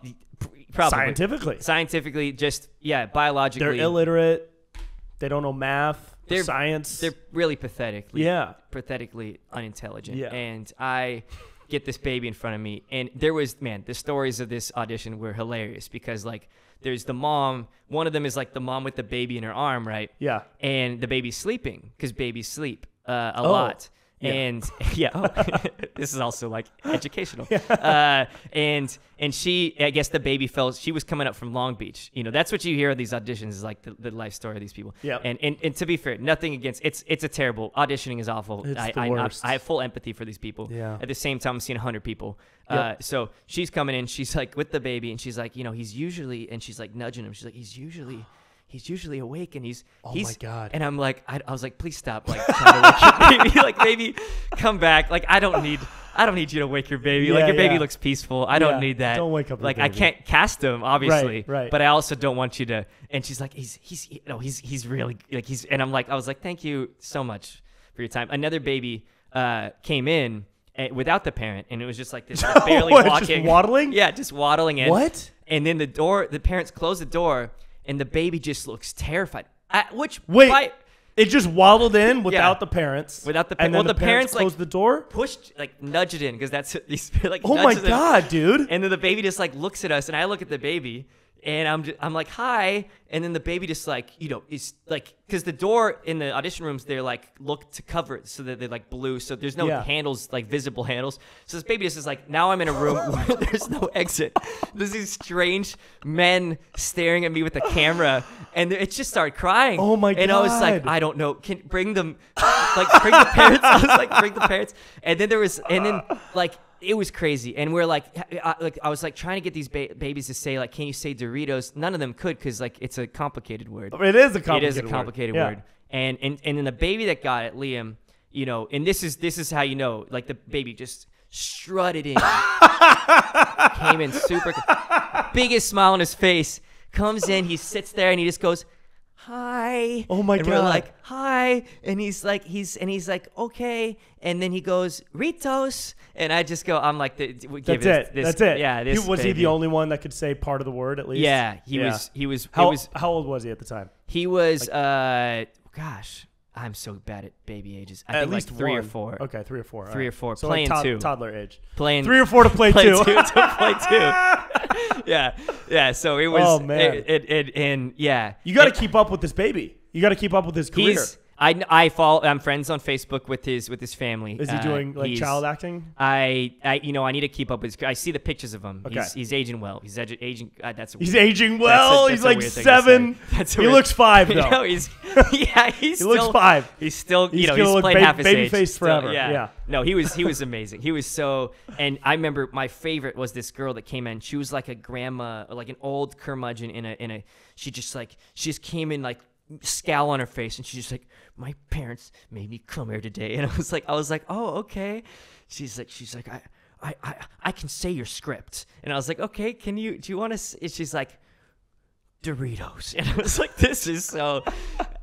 probably. scientifically, Scientifically, just, yeah, biologically. they're illiterate. They don't know math, They're- science. They're really pathetic. yeah, pathetically unintelligent. Yeah. And I get this baby in front of me, and there was man, the stories of this audition were hilarious because like there's the mom. One of them is like the mom with the baby in her arm, right? yeah. And the baby's sleeping because babies sleep uh, a Oh, lot. Yeah. And yeah, oh, this is also like educational. Uh, and and she, I guess the baby fell. She was coming up from Long Beach. You know, that's what you hear of these auditions is like the, the life story of these people. Yeah. And, and and to be fair, nothing against it's it's a terrible auditioning is awful. It's I, the I, I- worst. I have full empathy for these people. Yeah. At the same time, I'm seeing 100 people. Yep. Uh, so she's coming in. She's like with the baby, and she's like, you know, he's usually, and she's like nudging him. She's like, he's usually, he's usually awake, and he's, Oh he's, my God. And I'm like, I, I was like, please stop, like, trying to wake your baby, like maybe come back. Like I don't need, I don't need you to wake your baby. like Yeah, your baby yeah. looks peaceful. I don't need that. don't wake up your Like I can't cast him, obviously. right. right But I also don't want you to. And she's like, he's, he's, you know, he's, he's really like he's, and I'm like, I was like, thank you so much for your time. Another baby uh, came in. eh, Without the parent, and it was just like this, like, barely What, just walking, waddling? Yeah, just waddling in. What? And then the door, the parents closed the door, and the baby just looks terrified. At which Wait, by- it just waddled in without the parents. Without the pa- and then well, the parents, like- closed the door. pushed like nudge it in because that's these like Oh my god, dude! and then the baby just like looks at us and i look at the baby and I'm just, I'm like hi, and then the baby just like you know is like because the door in the audition rooms they're like look to cover it so that they're like blue, so there's no Yeah. handles like visible handles. So this baby just is like now I'm in a room where there's no exit. There's these strange men staring at me with a camera, and it just started crying. Oh my god. And I was like, God. I don't know, can bring them, like bring the parents. I was like, bring the parents, and then there was, and then like it was crazy, and we're like, I, uh, like I was like trying to get these ba- babies to say like, can you say Doritos? None of them could because like it's a complicated word. It is a It complicated is a complicated Yeah. word. And and and then the baby that got it, Liam, you know, and this is this is how you know, like the baby just strutted in, came in super, biggest smile on his face, comes in, he sits there and he just goes, "Hi." Oh my and God. We're like, "Hi," and he's like, he's and he's like, "Okay," and then he goes, "Ritos," and I just go, I'm like, the, give That's it. This, That's it. Yeah. He- This was he the only one that could say part of the word at least? Yeah, he Yeah. was. He was. How it was how old was he at the time? he was, uh, gosh, I'm so bad at baby ages. I at think least like three one. or four. Okay, three or four. Three right. or four. So Playing like tod- two. toddler age. Playing Three or four to play, play two. two to play two. yeah, yeah. So it was. Oh, man. It, it, it and yeah. You got to keep up with this baby. You got to keep up with his career. He's. I, I follow. I'm friends on Facebook with his with his family. Is he Uh, doing like child acting? I, I, you know, I need to keep up with. His, I see the pictures of him. Okay. He's, he's aging well. He's agi- aging. Uh, that's a He's weird- aging that's a- well. that's he's like weird thing to say. seven. That's He weird- looks five You though. know, he's yeah, he's he still, looks five. He's still, He's you know, he's playing baby- half his baby age. face still, forever, Yeah. yeah. No, he was he was amazing. He was so, and I remember my favorite was this girl that came in. She was like a grandma, like an old curmudgeon in a in a. She just like she just came in like scowl on her face, and she's just like, my parents made me come here today, and I was like, I was like, oh okay. She's like, she's like, I. I, I, I can say your script. And I was like, okay, can you, do you want to, she's like, Doritos. And I was like, this is so.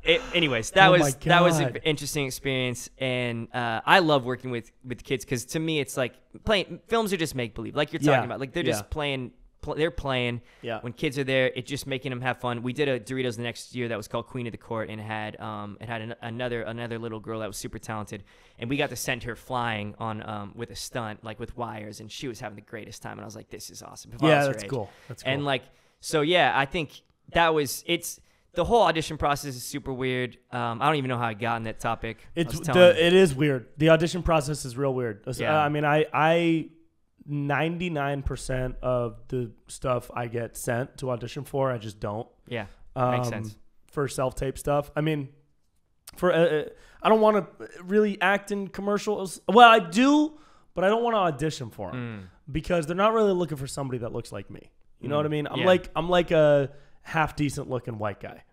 It, anyways, that Oh was that was an interesting experience, and uh, I love working with with kids because to me, it's like playing films are just make believe, like you're talking Yeah, about. Like they're yeah. just playing. Pl- they're playing. Yeah. When kids are there, it's just making them have fun. We did a Doritos the next year that was called Queen of the Court, and had um it had an, another another little girl that was super talented, and we got to send her flying on um with a stunt like with wires, and she was having the greatest time, and I was like, this is awesome. If Yeah, that's cool. That's cool. And like, so yeah, I think that was it's the whole audition process is super weird. Um, I don't even know how I got on that topic. It's the it is weird. The audition process is real weird. Yeah. I mean, I I ninety nine percent of the stuff I get sent to audition for, I just don't. yeah, Um, makes sense. For self tape stuff, I mean, for uh, uh, I don't want to really act in commercials. Well, I do, but I don't want to audition for them Mm. because they're not really looking for somebody that looks like me. You know Mm. what I mean? I'm Yeah. like I'm like a half decent looking white guy.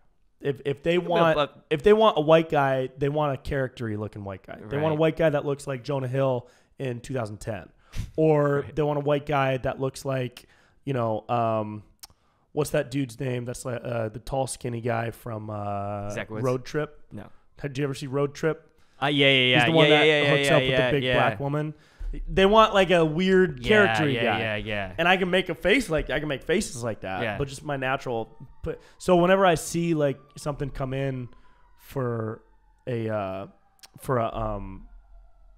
If if they want but- if they want a white guy, they want a charactery looking white guy. They want a white guy that looks like Jonah Hill in 2010, or Right. they want a white guy that looks like you know um, what's that dude's name? That's like uh, the tall skinny guy from uh? Road Trip. No. Did you ever see Road Trip? Uh, yeah, yeah, yeah. He's the one yeah, that yeah, yeah, hooks yeah, up yeah, with the big yeah. black woman. They want like a weird character yeah, guy. yeah, yeah. And I can make a face like I can make faces like that, Yeah. but just my natural. Put, so whenever I see like something come in for a uh, for a um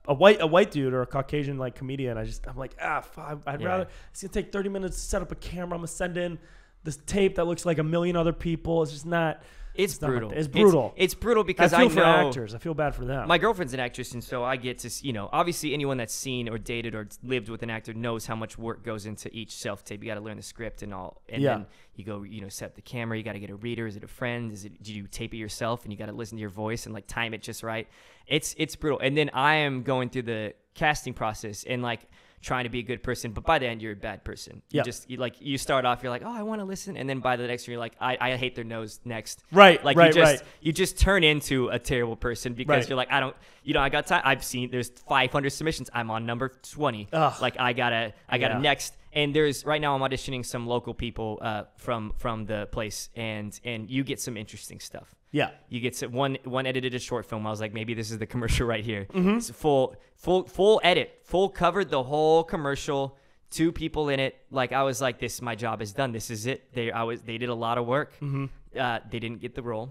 a white a white dude or a Caucasian like comedian, I just I'm like ah fuck, I'd Yeah. rather it's gonna take 30 minutes to set up a camera. I'm gonna send in this tape that looks like a million other people. It's just not. It's brutal. It's brutal. It's, brutal I because feel I, for know actors. I feel bad for them. my girlfriend's an actress, and so I get to, you know, obviously anyone that's seen or dated or lived with an actor knows how much work goes into each self tape. You got to learn the script and all, and Yeah. then you go, you know, set up the camera. You got to get a reader. Is it a friend? Is it? Do you tape it yourself? And you got to listen to your voice and like time it just right. It's it's brutal. And then I am going through the casting process and like trying to be a good person, but by the end you're a bad person. You just you, like you start off, you're like, oh, I want to listen, and then by the next year, you're like, I, I hate their nose next. right, Like right, you just right. you just turn into a terrible person because Right. you're like I don't you know I got time I've seen there's 500 submissions I'm on number 20 Ugh. like I gotta I gotta Yeah. next and there's right now I'm auditioning some local people uh, from from the place and and you get some interesting stuff Yeah. you get one one edited a short film I was like maybe this is the commercial right here Mm-hmm. it's full full full edit full covered the whole commercial two people in it like I was like this my job is done this is it they I was they did a lot of work Mm-hmm. uh, they didn't get the role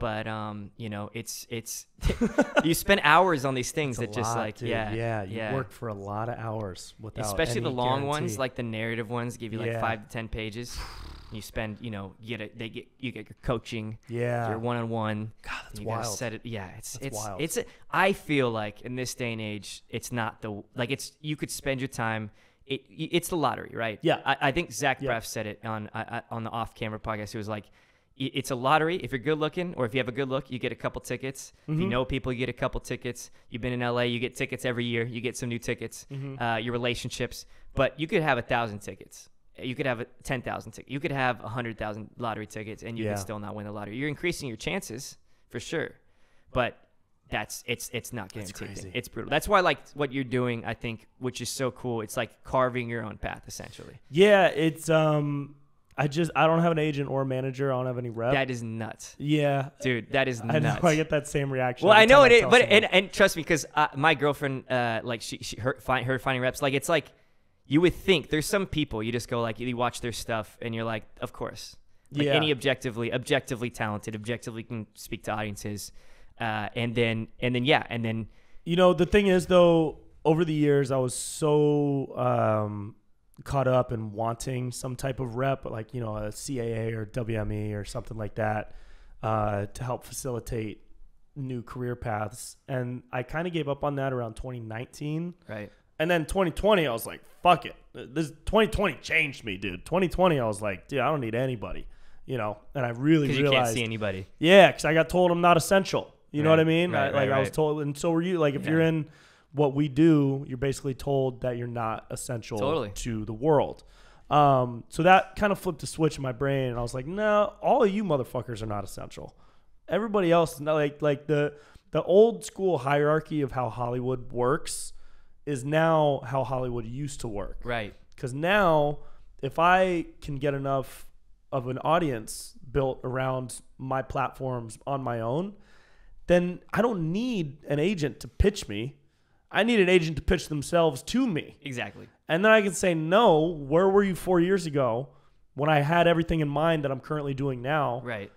but um you know it's it's you spend hours on these things that just lot, like dude. yeah yeah, you yeah. work for a lot of hours without especially the long ones like the narrative ones give you like Yeah. five to ten pages You spend, you know, you get a, they get you get your coaching, Yeah. your one on one. God, that's you wild. set it. Yeah, it's That's it's wild. it's. A, I feel like in this day and age, it's not the like it's you could spend your time. It it's the lottery, right? Yeah. I, I think Zach Yeah. Braff said it on I, on the off camera podcast. He was like. It's a lottery. If you're good looking, or if you have a good look, you get a couple tickets. If you Mhm. know people, you get a couple tickets. You've been in LA, you get tickets every year. You get some new tickets. Mhm. Uh, your relationships, but you could have a thousand tickets. You could have a ten thousand tickets. You could have a hundred thousand lottery tickets, and you Yeah. could still not win the lottery. You're increasing your chances for sure, but that's it's it's not guaranteed. It's brutal. That's why like what you're doing, I think, which is so cool. It's like carving your own path essentially. Yeah, it's um I just I don't have an agent or a manager. I don't have any rep. That is nuts, yeah. dude. That is I know nuts. I get that same reaction. Well, I know it is, but and, and trust me, because uh, my girlfriend, uh, like she, she her, find, her finding reps, like it's like you would think there's some people you just go like you watch their stuff and you're like, of course, like Yeah. any objectively objectively talented, objectively can speak to audiences, uh, and then and then yeah, and then You know, the thing is though, over the years I was so um caught up in wanting some type of rep, like, you know, a CAA or WME or something like that, uh, to help facilitate new career paths. And I kind of gave up on that around 2019. right, And then 2020, I was like, fuck it. This 2020 changed me, dude. 2020, I was like, dude, I don't need anybody, you know. And I really because you can't see anybody. yeah, because I got told I'm not essential. You know what I mean? right, I, like right, I was told, and so were you. Like if Yeah. you're in what we do, you're basically told that you're not essential Totally. to the world. Um, so that kind of flipped a switch in my brain, and I was like, no, all of you motherfuckers are not essential. Everybody else, is not like like the the old school hierarchy of how Hollywood works is now how Hollywood used to work. Right, Because now, if I can get enough of an audience built around my platforms on my own, then I don't need an agent to pitch me. I need an agent to pitch themselves to me. exactly. And then I can say, no, where were you four years ago when I had everything in mind that I'm currently doing now? Right,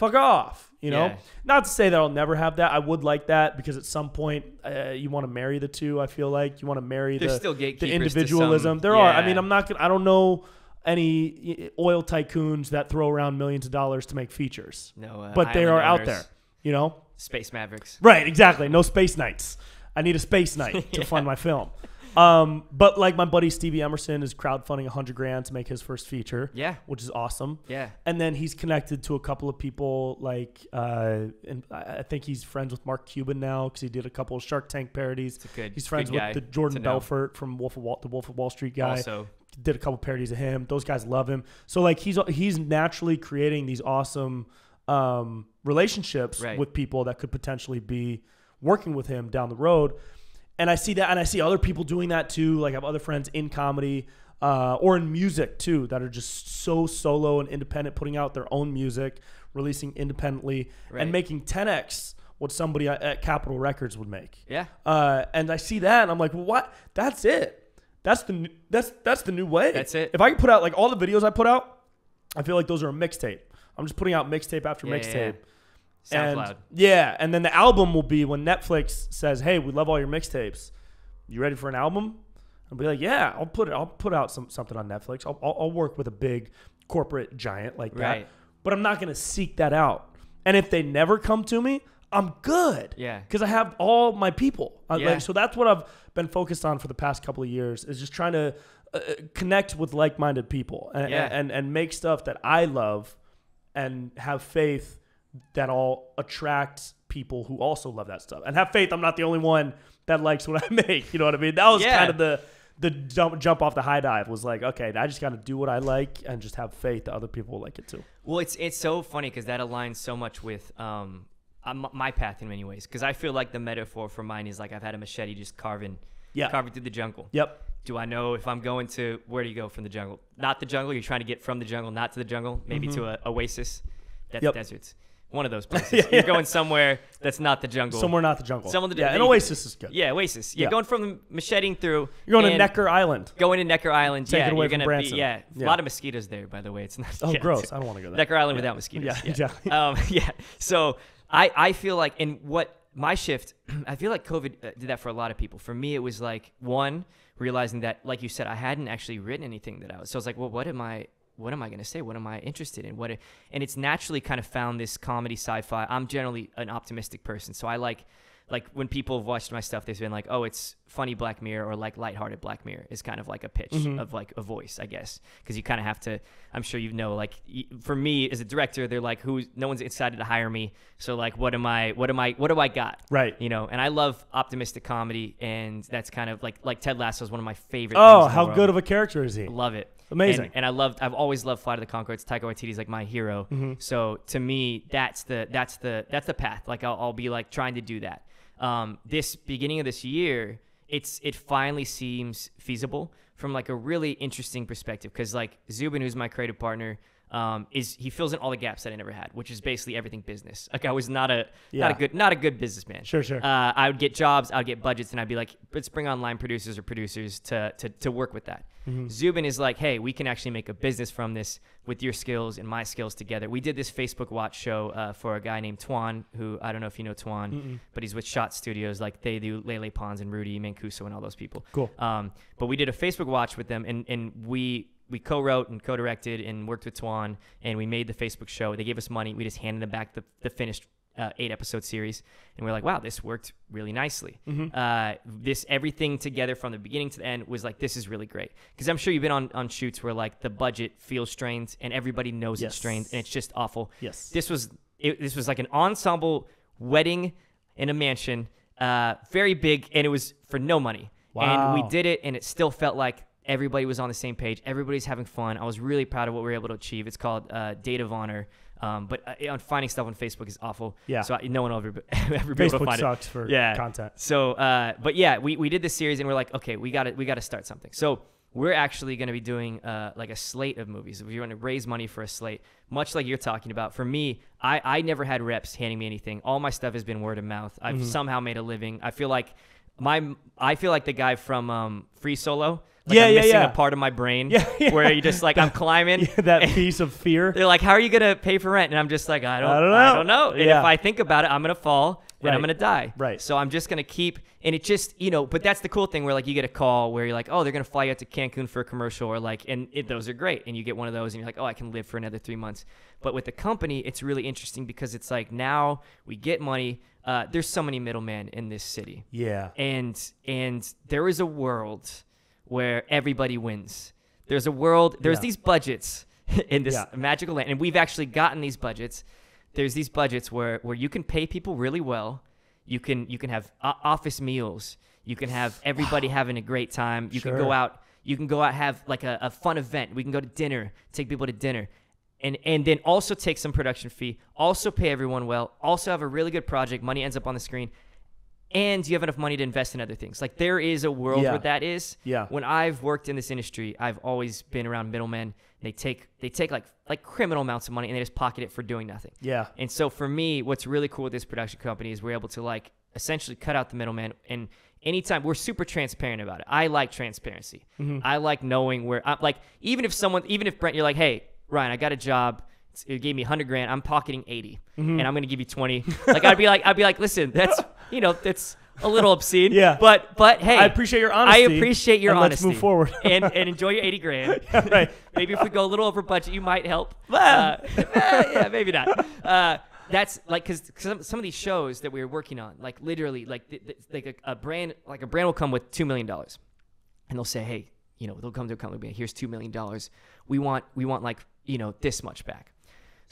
Fuck off. You know? Yeah. Not to say that I'll never have that. I would like that because at some point uh, you want to marry the two, I feel like. You want to marry there's the still the individualism. some- there are. I mean, I'm not gonna. I don't know any oil tycoons that throw around millions of dollars to make features, no, uh, but they are out there. You know, Space Mavericks. right? Exactly. No space nights. I need a space night to fund my film. Um, but like my buddy Stevie Emerson is crowdfunding a hundred grand to make his first feature, Yeah, which is awesome. yeah, And then he's connected to a couple of people like, uh, and I think he's friends with Mark Cuban now because he did a couple of Shark Tank parodies. it's a good. He's friends with the Jordan. Belfort from Wolf of Wall, the Wolf of Wall Street guy. Also, Did a couple parodies of him. Those guys love him. So like he's he's naturally creating these awesome um, relationships Right. with people that could potentially be working with him down the road. And I see that, and I see other people doing that too. Like I have other friends in comedy uh, or in music too that are just so solo and independent, putting out their own music, releasing independently, Right. and making 10x what somebody at- Capitol Records would make. yeah, Uh, and I see that, and I'm like, well, what? That's it. That's the new, that's that's the new way. That's it. If I can put out like all the videos I put out, I feel like those are a mixtape. I'm just putting out mixtape after Yeah, yeah, mixtape. yeah. And SoundCloud. yeah, and then the album will be when Netflix says, "Hey, we love all your mixtapes. You ready for an album?" I'll be like, "Yeah, I'll put it. I'll put out some something on Netflix. I'll, I'll, I'll work with a big corporate giant like that. Right. But I'm not going to seek that out. And if they never come to me, I'm good. Yeah. because I have all my people. Yeah. like, so that's what I've been focused on for the past couple of years is just trying to uh, uh, connect with like-minded people and, Yeah. and and make stuff that I love and have faith that I'll attract people who also love that stuff and have faith I'm not the only one that likes what I make. You know what I mean? That was Yeah. kind of the the jump jump off the high dive was like, okay, I just got to do what I like and just have faith that other people will like it too. Well, it's it's so funny because that aligns so much with um um, my path in many ways. Because I feel like the metaphor for mine is like I've had a machete just carving, Yeah. carving through the jungle. Yep. Do I know if I'm going to where do you go from the jungle? Not the jungle. You're trying to get from the jungle, not to the jungle. Maybe to a oasis. That's. Yep. deserts. One of those places. Yeah, You're going somewhere that's not the jungle. Somewhere not the jungle. Someone yeah, an they- oasis is good. Yeah, oasis. You're Yeah. going from macheting through. You're going to and Necker Island. Going to Necker Island. Take it yeah, away you're from gonna Branson. be yeah. A Yeah. lot of mosquitoes there, by the way. It's not. Oh, yeah, gross. I don't want to go there. Necker Island Yeah. without mosquitoes. Yeah, exactly. Um, yeah. So I, I feel like, and what my shift, I feel like COVID uh, did that for a lot of people. For me, it was like one realizing that, like you said, I hadn't actually written anything that I was. So I was like, well, what am I? What am I gonna say? What am I interested in? What? And it's naturally kind of found this comedy sci-fi. I'm generally an optimistic person, so I like like when people have watched my stuff, they've been like, "Oh, it's funny Black Mirror" or like lighthearted Black Mirror is kind of like a pitch Mhm. of like a voice, I guess, because you kind of have to. I'm sure you know, like for me as a director, they're like, "Who's no one's excited to hire me?" So like, what am I? What am I? What do I got? Right. You know, and I love optimistic comedy, and that's kind of like like Ted Lasso is one of my favorite. Oh, how good of a character is he? Love it. Amazing. And, and I loved. I've always loved Flight of the Conchords. Taika Waititi's like my hero. Mm-hmm. So to me, that's the that's the that's the path. Like I'll, I'll be like trying to do that. Um, this beginning of this year, it's it finally seems feasible from like a really interesting perspective because like Zubin, who's my creative partner, um, is he fills in all the gaps that I never had, which is basically everything business. Like I was not a not a good not a good businessman. Sure, sure. Uh, I would get jobs, I would get budgets, and I'd be like, let's bring online producers or producers to to, to work with that. Mm-hmm. Zubin is like, hey, we can actually make a business from this with your skills and my skills together. We did this Facebook Watch show uh, for a guy named Twan, who I don't know if you know Twan, but he's with Shots Studios. Like they do Lele Pons and Rudy Mancuso and all those people. Cool. Um, but we did a Facebook Watch with them, and and we we co-wrote and co-directed and worked with Twan, and we made the Facebook show. They gave us money. We just handed them back the, the finished uh, eight episode series, and we are like, wow, this worked really nicely. Uh, this everything together from the beginning to the end was like, this is really great. Because I'm sure you've been on on shoots where like the budget feels strained and everybody knows Yes. it's strained, and it's just awful. Yes. This was it, this was like an ensemble wedding in a mansion, uh, very big, and it was for no money. Wow. And we did it, and it still felt like everybody was on the same page. Everybody's having fun. I was really proud of what we were able to achieve. It's called uh, Date of Honor. Um, but uh, on finding stuff on Facebook is awful. Yeah. So I, no one will ever, ever be able to Facebook find it. sucks for Yeah. content. So, uh, but yeah, we, we did this series and we're like, okay, we got to we got to start something. So we're actually going to be doing uh, like a slate of movies. If you want to raise money for a slate, much like you're talking about, for me, I, I never had reps handing me anything. All my stuff has been word of mouth. I've Mm-hmm. somehow made a living. I feel like my I feel like the guy from um, Free Solo. Like Yeah, I'm yeah, missing yeah. a part of my brain Yeah, yeah. where you just like I'm climbing. that piece of fear. They're like, "How are you gonna pay for rent?" And I'm just like, "I don't, I don't I know." don't know." And Yeah. if I think about it, I'm gonna fall and Right. I'm gonna die. Right. So I'm just gonna keep, and it just, you know, but that's the cool thing where like you get a call where you're like, "Oh, they're gonna fly you out to Cancun for a commercial," or like, and it, those are great, and you get one of those, and you're like, "Oh, I can live for another three months." But with the company, it's really interesting because it's like now we get money. Uh, there's so many middlemen in this city Yeah. and and there is a world where everybody wins. There's a world. There's Yeah. these budgets in this Yeah. magical land, and we've actually gotten these budgets. There's these budgets where where you can pay people really well. You can you can have office meals. You can have everybody having a great time. You can go out. You can go out have like a, a fun event. We can go to dinner. Take people to dinner. And, and then also take some production fee, also pay everyone well, also have a really good project. Money ends up on the screen, and you have enough money to invest in other things. Like there is a world Yeah. where that is. Yeah. When I've worked in this industry, I've always been around middlemen. They take they take like like criminal amounts of money and they just pocket it for doing nothing. Yeah. And so for me, what's really cool with this production company is we're able to like essentially cut out the middleman and anytime we're super transparent about it. I like transparency. Mm-hmm. I like knowing where I'm like even if someone even if Brent you're like, "Hey, Ryan, I got a job. It gave me 100 grand. I'm pocketing 80 Mm-hmm. and I'm going to give you 20." like I'd be like I'd be like, "Listen, that's, you know, that's a little obscene." Yeah. But but hey, I appreciate your honesty. I appreciate your honesty. Let's move forward. and and enjoy your 80 grand. right. Maybe if we go a little over budget, you might help. Uh, eh, yeah, maybe not. Uh, that's like because some, some of these shows that we were working on, like literally, like th- th- like a, a brand, like a brand will come with two million dollars, and they'll say, hey, you know, they'll come to a company, and be like, here's two million dollars. We want we want like you know this much back.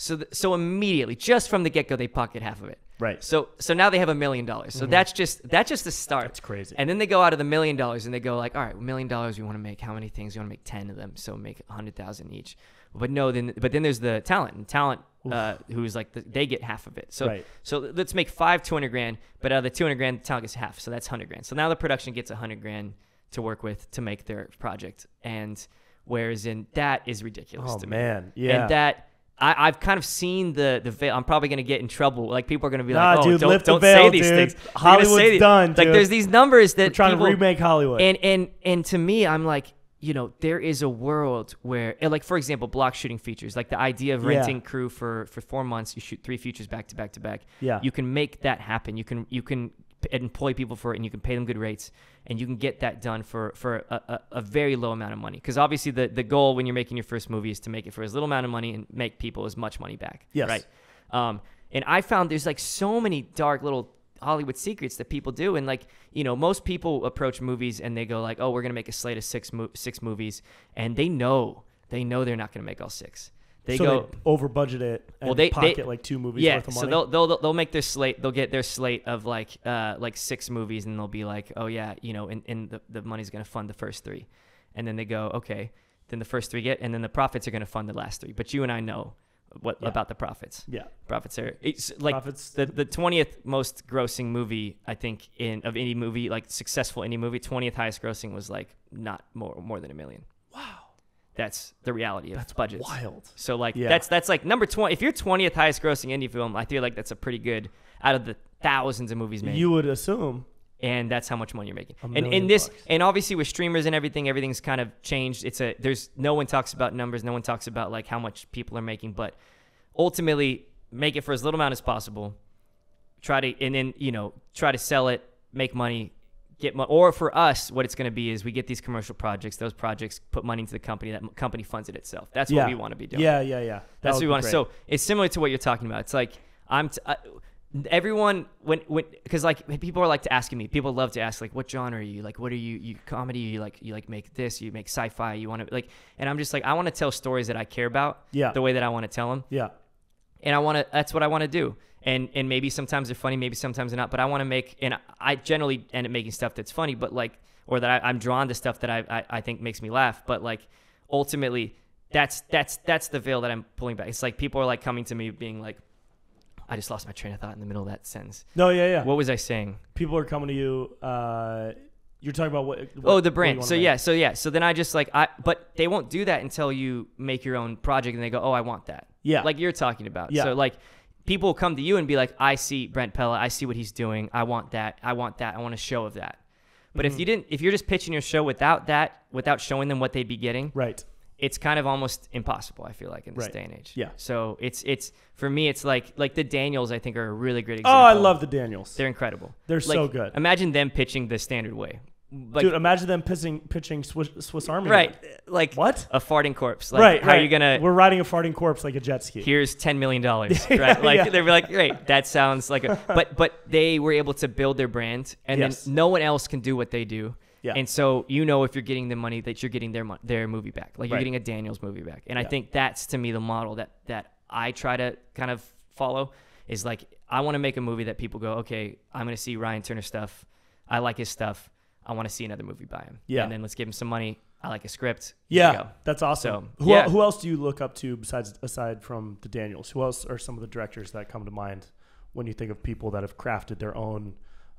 So th- so immediately, just from the get go, they pocket half of it. Right. So so now they have a million dollars. So that's just that's just the start. That's crazy. And then they go out of the million dollars and they go like, all right, a million dollars. We want to make how many things? We want to make ten of them. So make a hundred thousand each. But no, then but then there's the talent and talent uh, who's like the, they get half of it. So Right. so let's make five two hundred grand. But out of the two hundred grand, the talent gets half. So that's hundred grand. So now the production gets a hundred grand to work with to make their project. And whereas in that is ridiculous Oh to me. man. Yeah. And that. I, I've kind of seen the the veil. I'm probably gonna get in trouble. Like people are gonna be Nah, like, "Oh, dude, don't, lift don't veil, say these dude. things." Hollywood's done, Like dude. there's these numbers that We're trying people, to remake Hollywood. and and and to me, I'm like, you know, there is a world where, like for example, block shooting features, like the idea of Yeah. renting crew for for four months, you shoot three features back to back to back. Yeah. you can make that happen. You can you can employ people for it and you can pay them good rates and you can get that done for for a, a, a very low amount of money. Because obviously the the goal when you're making your first movie is to make it for as little amount of money and make people as much money back Yes. right? Um, and i found there's like so many dark little hollywood secrets that people do and like you know most people approach movies and they go like oh we're gonna make a slate of six mo- six movies and they know they know they're not gonna make all six they so go they over budget it and Well, they- they- pocket like two movies yeah, worth of so they'll, they'll they'll make their slate. They'll get their slate of like uh like six movies, and they'll be like, oh yeah, you know, and, and the the money's gonna fund the first three, and then they go, okay, then the first three get, and then the profits are gonna fund the last three. But you and I know what Yeah. about the profits. yeah, Profits are it's like profits. the the twentieth most grossing movie I think in of any movie like successful any movie twentieth highest grossing was like not more more than a million. That's the reality of that's budgets. wild. So like Yeah. that's that's like number twenty. If you're twentieth highest grossing indie film, I feel like that's a pretty good out of the thousands of movies made, You would assume. and that's how much money you're making. And in this, bucks. and obviously with streamers and everything, everything's kind of changed. It's a there's no one talks about numbers, no one talks about like how much people are making, but ultimately make it for as little amount as possible. Try to and then you know try to sell it, make money. Get mo- or for us, what it's going to be is we get these commercial projects. Those projects put money into the company. That company funds it itself. That's yeah. what we want to be doing. Yeah, yeah, yeah. That That's what we want. great. So it's similar to what you're talking about. It's like I'm t- I, everyone when when because like people are like to asking me. People love to ask like, what genre are you? Like, what are you? You comedy? You like you like make this? You make sci-fi? You want to like? And I'm just like I want to tell stories that I care about. Yeah. The way that I want to tell them, yeah, and I want to. That's what I want to do. And and maybe sometimes they're funny, maybe sometimes they're not. But I want to make and I generally end up making stuff that's funny, but like or that I, I'm drawn to stuff that I, I I think makes me laugh. But like ultimately, that's that's that's the veil that I'm pulling back. It's like people are like coming to me being like, I just lost my train of thought in the middle of that sentence. no, yeah, yeah. What was I saying? People are coming to you. Uh, you're talking about what? what Oh, the brand. So yeah, so yeah, so then I just like I, but they won't do that until you make your own project and they go, oh, I want that. Yeah. Like you're talking about. Yeah. So like people will come to you and be like, I see Brent Pella, I see what he's doing, I want that, I want that, I want a show of that. But Mm-hmm. if you didn't, if you're just pitching your show without that, without showing them what they'd be getting, right. it's kind of almost impossible. I feel like in this Right. day and age. Yeah. So it's it's for me, it's like like the Daniels. I think are a really great example. Oh. I love the Daniels. They're incredible. They're Like, so good. Imagine them pitching the standard way. Like, Dude, imagine them pitching pitching Swiss, Swiss Army. right, like What? a farting corpse. Like, right. How right. are you gonna? We're riding a farting corpse like a jet ski. Here's ten million dollars. Yeah, Right? Like yeah. they'd be like, great. That sounds like a. But but they were able to build their brand, and Yes. then no one else can do what they do. Yeah. And so you know if you're getting the money that you're getting their their movie back, like you're Right. getting a Daniels movie back. And I think that's to me the model that that I try to kind of follow is like I want to make a movie that people go, okay, I'm gonna see Ryan Turner stuff. I like his stuff. I want to see another movie by him. Yeah. And then let's give him some money. I like a script. Here Yeah, that's awesome. So, who, yeah. who else do you look up to besides aside from the Daniels? Who else are some of the directors that come to mind when you think of people that have crafted their own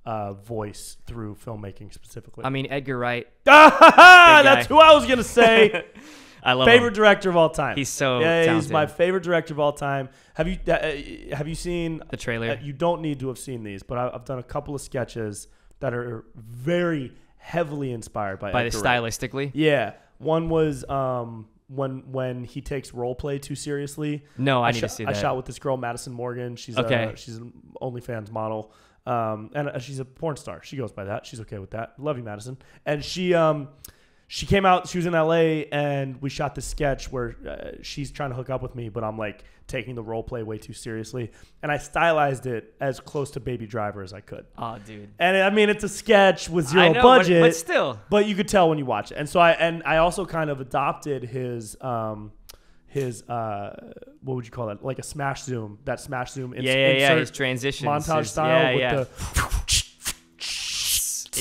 uh, voice through filmmaking specifically? I mean Edgar Wright. that's who I was gonna say. I love favorite him. director of all time. He's so yeah, he's my favorite director of all time. Have you uh, have you seen? The trailer. uh, you don't need to have seen these, but I, I've done a couple of sketches that are very heavily inspired by by the Edgar Wright. stylistically. Yeah, one was um, when when he takes role play too seriously. No, I, need shot, to see that. I shot with this girl, Madison Morgan. She's Okay. a, she's an OnlyFans model, um, and uh, she's a porn star. She goes by that. She's okay with that. Love you, Madison. And she um, she came out. She was in LA, and we shot this sketch where uh, she's trying to hook up with me, but I'm like taking the role play way too seriously, and I stylized it as close to Baby Driver as I could. oh, dude. And I mean, it's a sketch with zero I know, budget, but still. but you could tell when you watch it. And so I and I also kind of adopted his um his uh what would you call that? Like a smash zoom, that smash zoom ins- Yeah, yeah, yeah. His transitions. montage style yeah, with yeah. the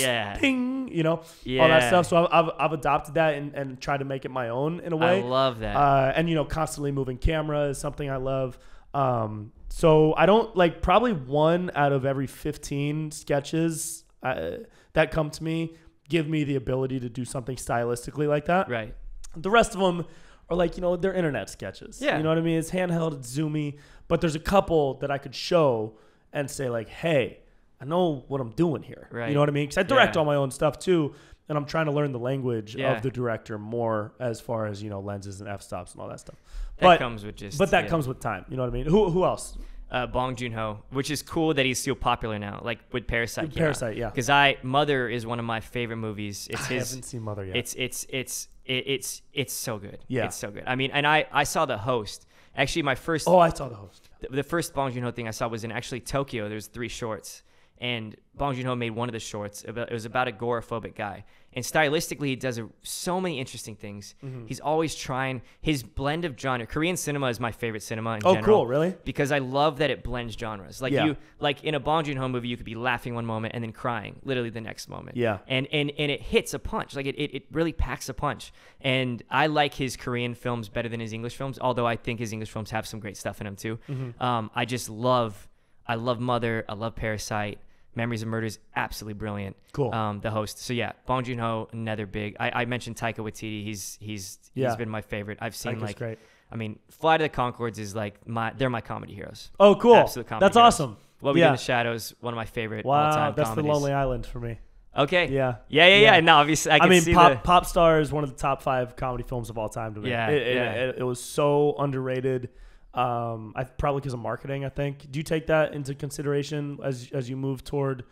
yeah. ping, you know, all that stuff. So I've, I've, I've adopted that and, and tried to make it my own in a way. I love that. Uh, and you know, constantly moving camera is something I love. Um, so I don't like probably one out of every 15 sketches uh, that come to me give me the ability to do something stylistically like that. right. The rest of them are like, you know, they're internet sketches. Yeah. You know what I mean? It's handheld, it's zoomy, but there's a couple that I could show and say like, hey, I know what I'm doing here. Right. You know what I mean? Because I direct Yeah. all my own stuff too. And I'm trying to learn the language Yeah. of the director more as far as, you know, lenses and f stops and all that stuff. That but comes with just. but that yeah. comes with time. You know what I mean? Who who else? uh, Bong Joon Ho, which is cool that he's still popular now, like with Parasite. Parasite, yeah. Because I Mother is one of my favorite movies. It's I haven't seen Mother yet. It's it's it's it, it's it's so good. Yeah. it's so good. I mean, and I I saw the host. Actually, my first oh, I saw the host. the, the first Bong Joon Ho thing I saw was in actually Tokyo. There's three shorts, and Bong Joon Ho made one of the shorts. About, it was about a agoraphobic guy, and stylistically, he does a, so many interesting things. Mm-hmm. He's always trying his blend of genre. Korean cinema is my favorite cinema in Oh, general. cool, really? Because I love that it blends genres. Like Yeah. you, like in a Bong Joon Ho movie, you could be laughing one moment and then crying literally the next moment. Yeah. and and and it hits a punch. Like it, it, it really packs a punch. And I like his Korean films better than his English films, although I think his English films have some great stuff in them too. Mm-hmm. Um, I just love, I love Mother. I love Parasite. Memories of Murder is absolutely brilliant. Cool. Um, the host. So yeah, Bong Joon Ho, another big. I, I mentioned Taika Waititi. He's he's Yeah. he's been my favorite. I've seen Taika's like. great. I mean, Fly to the Conchords is like my. They're my comedy heroes. Oh, cool. Absolute comedy That's heroes. awesome. What we do in the shadows, one of my favorite Wow, that's comedies. the Lonely Island for me. Okay. Yeah. Yeah, yeah, yeah. Yeah. No, obviously, I I, mean, see Pop the. Popstar is one of the top five comedy films of all time to me. Yeah, it, it- yeah. It, it was so underrated. Um, I probably because of marketing. I think. Do you take that into consideration as as you move toward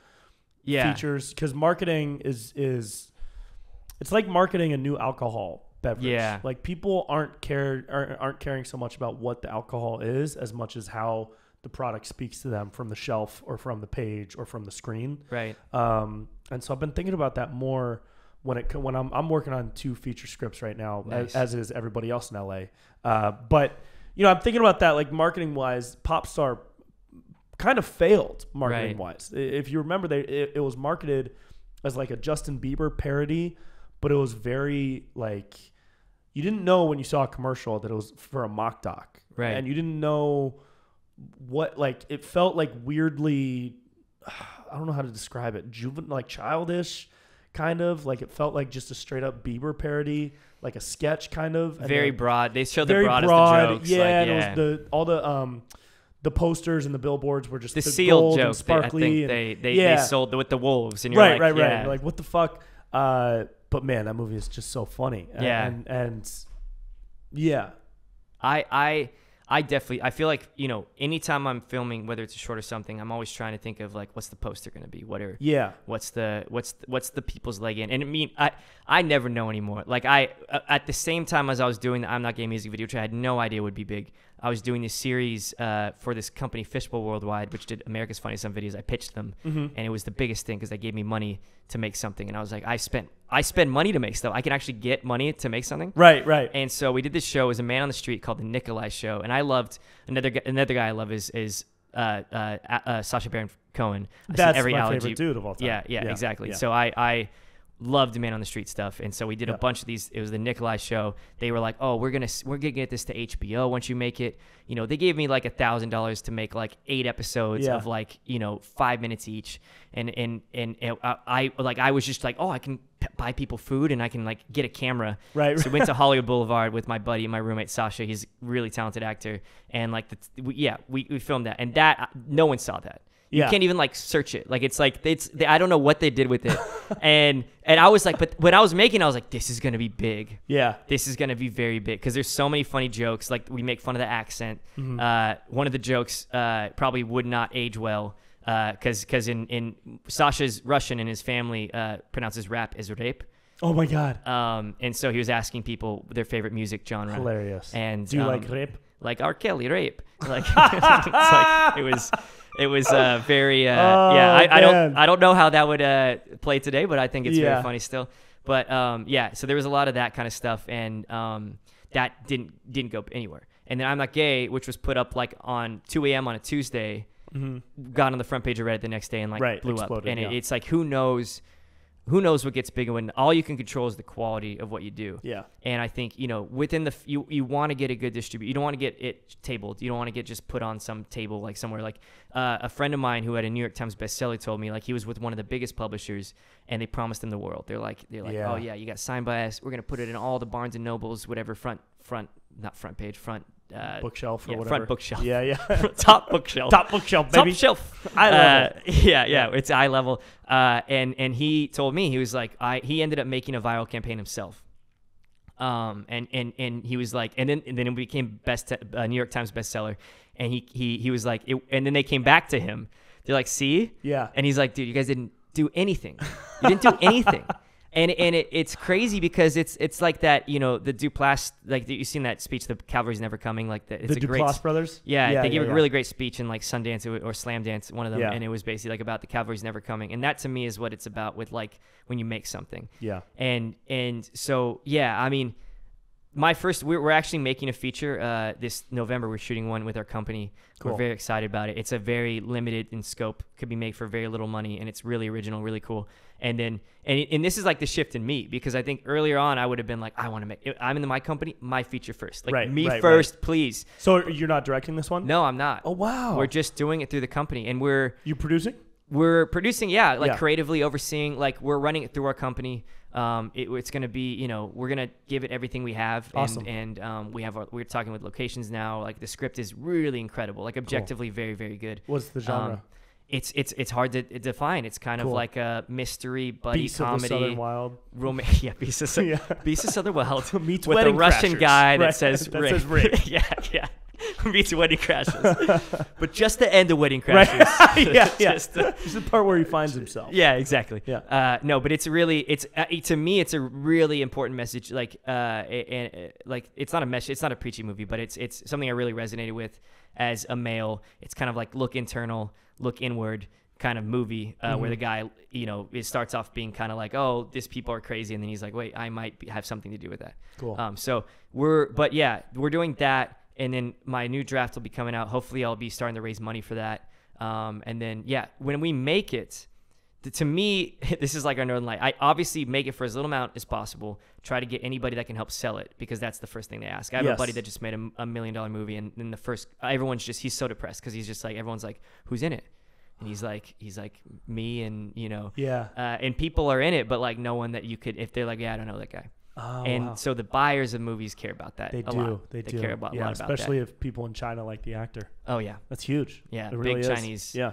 yeah. features? Because marketing is is it's like marketing a new alcohol beverage. Yeah. Like people aren't care aren't, aren't caring so much about what the alcohol is as much as how the product speaks to them from the shelf or from the page or from the screen. Right. Um, and so I've been thinking about that more when it when I'm I'm working on two feature scripts right now, Nice. as, as is everybody else in LA. Uh, but you know, I'm thinking about that like marketing wise, Popstar kind of failed marketing wise. If you remember, they it, it was marketed as like a Justin Bieber parody, but it was very like you didn't know when you saw a commercial that it was for a mock doc, Right. And you didn't know what like it felt like weirdly I don't know how to describe it. Juvenile, like childish, kind of like it felt like just a straight up Bieber parody, like a sketch, kind of. and Very broad. They show the broadest broad. of jokes. Yeah, like, and it was the all the um the posters and the billboards were just the the seal gold and joke. They, I sparkly. think and- they they, yeah. they sold with the wolves, and you're right, like, right, right. yeah. You're like what the fuck? Uh, but man, that movie is just so funny. And- Yeah. and and yeah, I I I definitely I feel like you know anytime I'm filming whether it's a short or something I'm always trying to think of like what's the poster gonna be? What are yeah, what's the what's what's the people's leg in? And I mean I I never know anymore. Like I at the same time as I was doing the I'm not gay music video which I had no idea would be big I was doing this series uh, for this company Fishbowl Worldwide which did America's Funniest Home Videos I pitched them Mm-hmm. and it was the biggest thing because they gave me money to make something and I was like I spent I spend money to make stuff I can actually get money to make something right, right. and so we did this show. It was a man on the street called the Nikolai Show, and I loved another gu- another guy I love is is uh, uh, uh, Sacha Baron Cohen. I That's every my allergy- favorite dude of all time. Yeah, yeah, exactly. yeah. So I I loved man on the street stuff, and so we did Yeah. a bunch of these. It was the Nikolai Show. They were like, oh, we're gonna we're gonna get this to HBO once you make it. You know, they gave me like a thousand dollars to make like eight episodes Yeah. of like you know five minutes each, and and and, and I, I like I was just like, oh, I can buy people food and I can like get a camera. Right, So we went to Hollywood Boulevard with my buddy, my roommate Sasha. He's a really talented actor, and like the we, yeah, we, we filmed that, and that uh, no one saw that. You can't even like search it. Like it's like it's they, I don't know what they did with it, and and I was like, but when I was making, I was like, this is gonna be big. yeah, This is gonna be very big because there's so many funny jokes. Like we make fun of the accent. Mm-hmm. Uh, one of the jokes uh, probably would not age well because because in in Sasha's Russian and his family uh, pronounces rap as rape. Oh my god, Um, and so he was asking people their favorite music genre. hilarious. And do you um, like rape? like R. Kelly rape? Like, it's like it was, it was uh, very uh, yeah. Oh, I, I don't. I don't know how that would uh, play today, but I think it's Yeah. very funny still. But um, yeah, so there was a lot of that kind of stuff, and um, that didn't didn't go anywhere. And then I'm not gay, which was put up like on 2 a.m. on a Tuesday, got on the front page of Reddit the next day and like Mm-hmm. Right, blew up. exploded, And it, it's like who knows, who knows what gets bigger when all you can control is the quality of what you do. Yeah, And I think you know within the you you want to get a good distribute. You don't want to get it tabled. You don't want to get just put on some table like somewhere. Like uh, a friend of mine who had a New York Times bestseller told me like he was with one of the biggest publishers and they promised him the world. They're like they're like Yeah. oh yeah you got signed by us. We're gonna put it in all the Barnes and Nobles whatever front front not front page front uh, bookshelf or yeah, whatever. front bookshelf. Yeah, yeah. top bookshelf Top bookshelf, top shelf Eye level. Uh, yeah, yeah, it's eye level. Uh, and and he told me he was like, I he ended up making a viral campaign himself. Um, and and and he was like, and then and then it became best uh, New York Times bestseller, and he he he was like, it, and then they came back to him. They're like, see, Yeah. and he's like, dude, you guys didn't do anything. You didn't do anything. And, and it, it's crazy because it's it's like that you know the Duplass like you've seen that speech the cavalry's never coming like that it's the a great Duplass brothers. yeah, they gave yeah, a really great speech in like Sundance or Slamdance, one of them, Yeah. and it was basically like about the cavalry's never coming, and that to me is what it's about with like when you make something, Yeah. and and so yeah, I mean, my first we're, we're actually making a feature uh, this November. We're shooting one with our company. Cool. We're very excited about it. It's a very limited in scope, could be made for very little money, and it's really original, really cool. And then and and this is like the shift in me because I think earlier on I would have been like, I want to make. I'm in the my company, my feature first, like Right, me right, right. first, please. So you're not directing this one? No, I'm not. Oh wow. We're just doing it through the company, and we're you producing? we're producing, yeah, like Yeah. creatively overseeing. Like we're running it through our company. Um, it, it's gonna be, you know, we're gonna give it everything we have, and Awesome. and um, we have our, we're talking with locations now. Like the script is really incredible, like objectively very very good. What's the genre? Um, it's it's it's hard to define. It's kind Cool. of like a mystery buddy Beasts of the Southern comedy, Wild. romantic. Yeah, Beasts of, Yeah. Beasts of Southern Wild Meets with a Russian Crashers. guy that Right, says that Rick. says Rick. yeah, yeah. Meets Wedding Crashers, but just the end of Wedding Right. Yeah, yeah. Just the- the part where he finds himself. yeah, exactly. Yeah. Uh, no, but it's really it's uh, to me it's a really important message. Like uh, and, like it's not a message. It's not a preachy movie, but it's it's something I really resonated with as a male. It's kind of like look internal, look inward kind of movie uh, Mm-hmm. where the guy you know it starts off being kind of like oh these people are crazy and then he's like wait I might be, have something to do with that. Cool. Um, so we're but yeah we're doing that and then my new draft will be coming out. Hopefully I'll be starting to raise money for that. Um, and then yeah when we make it to me, this is like our Northern Light. I obviously make it for as little amount as possible. Try to get anybody that can help sell it because that's the first thing they ask. I have Yes. a buddy that just made a, a million dollar movie, and then the first everyone's just he's so depressed because he's just like everyone's like, who's in it? And he's like he's like me and you know Yeah. uh, and people are in it, but like no one that you could if they're like yeah I don't know that guy. Oh, and wow. so the buyers of movies care about that. they do. lot. They, do. care about yeah, a lot about especially that. if people in China like the actor. Oh yeah, That's huge. Yeah, it big really. Chinese- Yeah,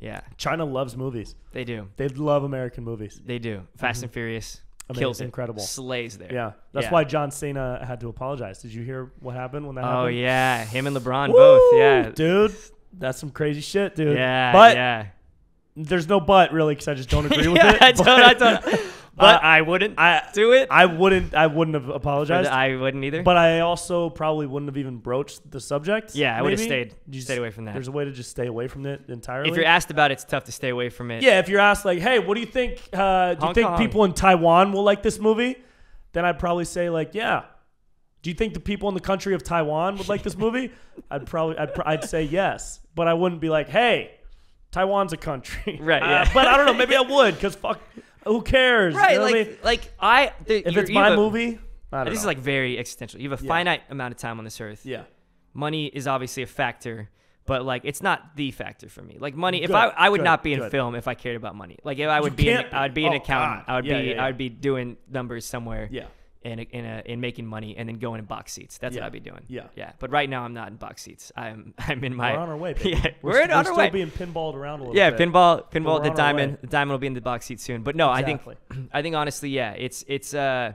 yeah, China loves movies. they do. They love American movies. They do. Fast and mm-hmm. Furious Amazing, kills it. incredible. Slays there. Yeah, that's Yeah. why John Cena had to apologize. Did you hear what happened when that Oh happened? Oh, yeah, him and LeBron Woo! both. Yeah, dude, that's some crazy shit, dude. yeah, but yeah. there's no but really because I just don't agree with yeah, it. I don't, I don't. But Uh, I wouldn't I do it. I wouldn't I wouldn't have apologized. I wouldn't either. but I also probably wouldn't have even broached the subject. yeah, I would have stayed You stayed away from that. There's a way to just stay away from it entirely. If you're asked about it, it's tough to stay away from it. yeah, if you're asked like, hey, what do you think? Uh, do you think Kong. people in Taiwan will like this movie? Then I'd probably say like, yeah. Do you think the people in the country of Taiwan would like this movie? I'd probably I'd, pr- I'd say yes, but I wouldn't be like, hey, Taiwan's a country, Right, Uh, yeah. but I don't know. Maybe I would because fuck, who cares? You Right, know what I like mean? like I. The, if it's my a- movie, I don't This is like very existential. You have a Yeah. finite amount of time on this earth. yeah, Money is obviously a factor, but like it's not the factor for me. Like money, if Good, I I would good, not be in good. film if I cared about money. Like if I would You be, an, be. I would be an Oh, accountant. God. I would Yeah, be yeah. I would be doing numbers somewhere. yeah, in a, in a, in making money and then going in box seats. That's Yeah. what I'd be doing. Yeah. yeah. But right now I'm not in box seats. I'm I'm in my we're on our way. Baby. yeah we're, we're, st- on we're our still way. being pinballed around a little bit. yeah, bit. pinball, pinball. The on our way. diamond, the diamond will be in the box seat soon. But no, I think I think honestly, yeah, it's it's uh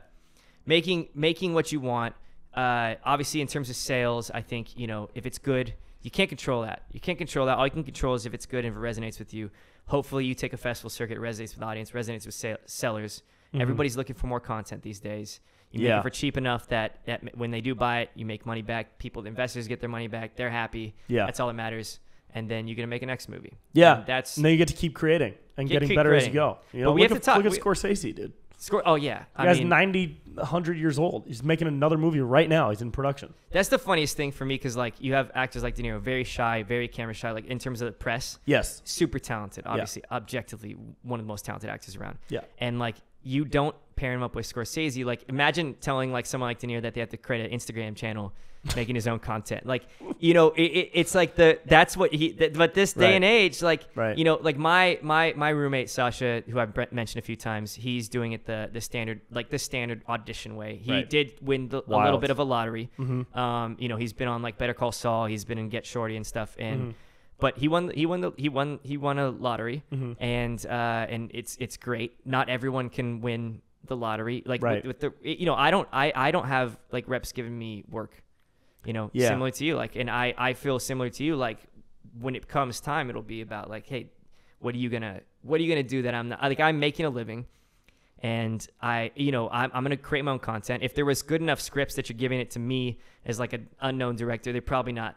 making making what you want. Uh, obviously, in terms of sales, I think you know if it's good, you can't control that. You can't control that. All you can control is if it's good and if it resonates with you. Hopefully, you take a festival circuit, resonates with audience, resonates with sellers. Everybody's looking for more content these days. You make. Yeah. it for cheap enough that, that when they do buy it, you make money back. People, the investors get their money back. They're happy. Yeah. that's all that matters. And then you're gonna make a next movie. Yeah, And that's and then you get to keep creating and Get- getting better as you go. You But we have at, to talk- Look at we- Scorsese, dude. score. Oh yeah, The I guy's mean, 90, 100 years old. He's making another movie right now. He's in production. That's the funniest thing for me because like you have actors like De Niro, very shy, very camera shy. Like in terms of the press, Yes. super talented. Obviously, objectively one of the most talented actors around. Yeah. And like you don't pair him up with Scorsese. Like imagine telling like someone like De Niro that they have to create an Instagram channel, making his own content. Like you know, it, it, it's like the that's what he. That, but this day Right. and age, like Right. you know, like my my my roommate Sasha, who I've mentioned a few times, he's doing it the the standard like the standard audition way. He Right. did win the, a little bit of a lottery. Mm-hmm. Um, you know, he's been on like Better Call Saul. He's been in Get Shorty and stuff. And Mhm. but he won. He won the. He won. He won a lottery. Mhm. And uh, and it's it's great. Not everyone can win the lottery. Like Right. with, with the you know I don't I I don't have like reps giving me work. You know, Yeah. similar to you. Like, and I I feel similar to you. Like when it comes time, it'll be about like, hey, what are you gonna what are you gonna do that I'm not like I'm making a living. And I, you know, I'm, I'm gonna create my own content. If there was good enough scripts that you're giving it to me as like an unknown director, they're probably not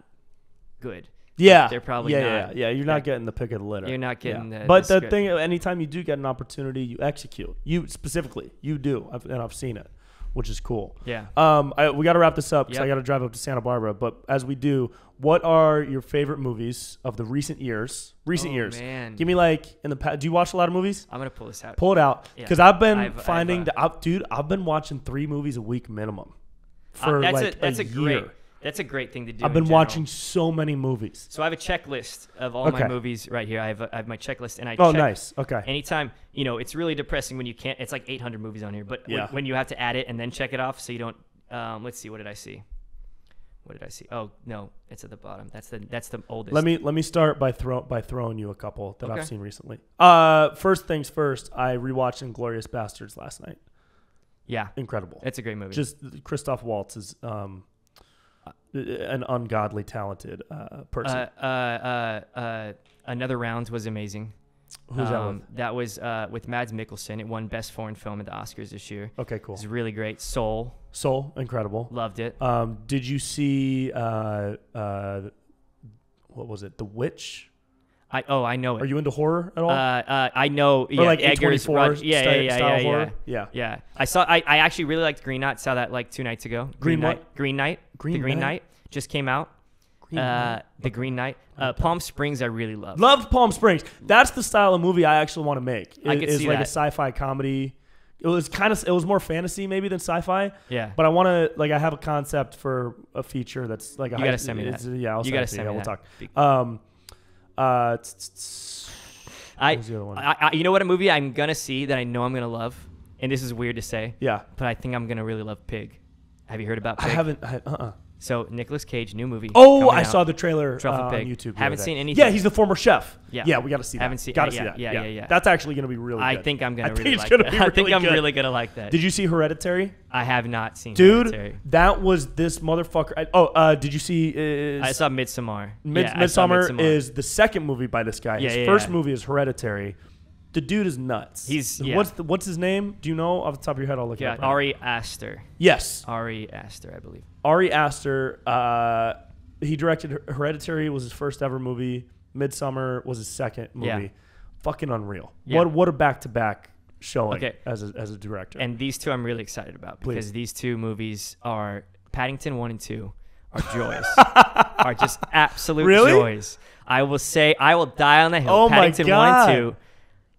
good. Yeah, They're probably yeah, not- yeah, yeah. You're not getting the pick of the litter. You're not getting Yeah. the- But the the, thing, anytime you do get an opportunity, you execute. You specifically, you do, I've, and I've seen it, which is cool. Yeah. Um, I, we got to wrap this up because Yep. I got to drive up to Santa Barbara. But as we do, what are your favorite movies of the recent years? Recent Oh, years. man. Give me like in the past. Do you watch a lot of movies? I'm gonna pull this out. Pull it out Yeah. because I've been I've- I've, finding uh, that, I've- dude. I've been watching three movies a week minimum Uh, for that's like a that's a, year. great that's a great thing to do. I've been watching so many movies. So I have a checklist of all Okay. my movies right here. I have a, I have my checklist and I Oh, check nice. Okay. anytime you know it's really depressing when you can't. It's like 800 movies on here, but when, Yeah. when you have to add it and then check it off, so you don't. Um, let's see. What did I see? What did I see? Oh no, it's at the bottom. That's the that's the oldest. Let me let me start by throw by throwing you a couple that Okay. I've seen recently. Uh, first things first, I rewatched Inglourious Basterds last night. Yeah, Incredible. it's a great movie. Just Christoph Waltz is um, an ungodly talented uh, person. uh, uh, uh, uh, another round was amazing. Who's that Um, That was uh, with Mads Mikkelsen. It won Best Foreign Film at the Oscars this year. Okay, cool. It was really great. Soul, Soul, incredible. loved it. Um, did you see uh, uh, what was it? The Witch? I oh I know it. Are you into horror at all? Uh, uh, I know. or Yeah, like Eggers, A24 Rod- yeah, style, yeah, yeah, style yeah, horror? yeah. Yeah. Yeah, I saw. I, I actually really liked Green Knight. Saw that like two nights ago. Green Knight. what? Green Knight. Green the Green Knight? Knight just came out. Green uh, Knight. the Green Knight. Uh, Palm Springs, I really love. Loved Palm Springs. That's the style of movie I actually want to make. I It- could is see like a sci-fi comedy. It was kind of it was more fantasy maybe than sci-fi. Yeah. But I want to like I have a concept for a feature that's like a You high- gotta send me that. Yeah, I'll You send gotta it to send Yeah, me we'll that. talk. Um, uh? I, I, you know what? A movie I'm gonna see that I know I'm gonna love, and this is weird to say, yeah, but I think I'm gonna really love Pig. Have you heard about Pig? I haven't. I, uh-uh. So Nicolas Cage, new movie. Oh, I out. saw the trailer uh, Truffle on Pig. YouTube. Haven't seen anything. Yeah, he's the former chef. Yeah. yeah, we got to see that. Haven't seen- Got to yeah, see that. yeah, yeah, yeah. That's actually going to be really. I good. think I'm gonna I think really it's like that. be I think really I'm really gonna like that. Did you see Hereditary? I have not seen Dude, Hereditary. that was this motherfucker. I, oh, uh, did you see? Is, I saw Midsommar. Mid- yeah, Midsummer Midsommar. is the second movie by this guy. Yeah, His yeah, first yeah. movie is Hereditary. The dude is nuts. He's- yeah. what's the, what's his name? Do you know off the top of your head? I'll look yeah it up. right. Ari Aster. Yes, Ari Aster, I believe. Ari Aster. Uh, he directed Hereditary. Was his first ever movie. Midsommar was his second movie. Yeah. Fucking unreal. Yeah. What what a back to back showing Okay. as a, as a director. And these two I'm really excited about because Please. these two movies are Paddington 1 and 2 are joys. are just absolute Really? joys. I will say I will die on the hill. Oh my Paddington 1 and 2.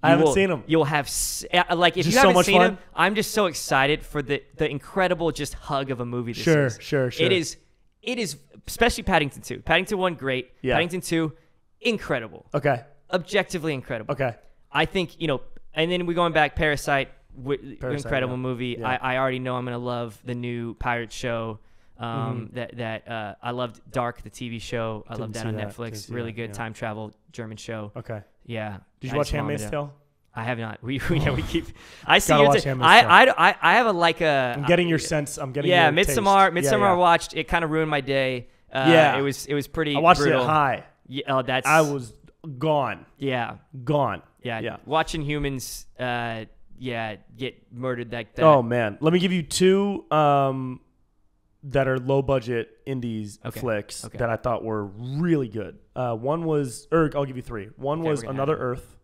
I haven't will- seen 'em. You'll have uh, like if Just you haven't much seen fun? them, I'm just so excited for the the incredible just hug of a movie. This Sure, is. sure, sure. It is. It is especially Paddington 2. Paddington 1 great. Yeah. Paddington 2 incredible. okay. Objectively incredible. Okay. I think you know, and then we going back Parasite, w- Parasite, incredible yeah. movie. Yeah. I, I already know I'm gonna love the new pirate show. Um, Mm-hmm. that that uh, I loved Dark, the TV show. I love Didn't that on that, Netflix. Really that, good yeah. time travel German show. Okay. Yeah. Did I you watch just wanted Handmaid's Tale? I have not. We yeah we keep. I see. Gotta you watch t- I, I I I have a like a. I'm getting your sense. I'm getting yeah, your taste. Midsommar. Yeah, Midsommar. yeah. I watched. It kind of ruined my day. Uh, Yeah. It was it was pretty. I watched brutal. it high. Yeah. Oh, that's. I was gone. Yeah. Gone. Yeah, Yeah. Watching humans, uh, yeah, get murdered like that. Oh man, let me give you two um, that are low budget indies Okay, flicks okay. that I thought were really good. Uh, one was, or I'll give you three. One Okay, was Another. Earth.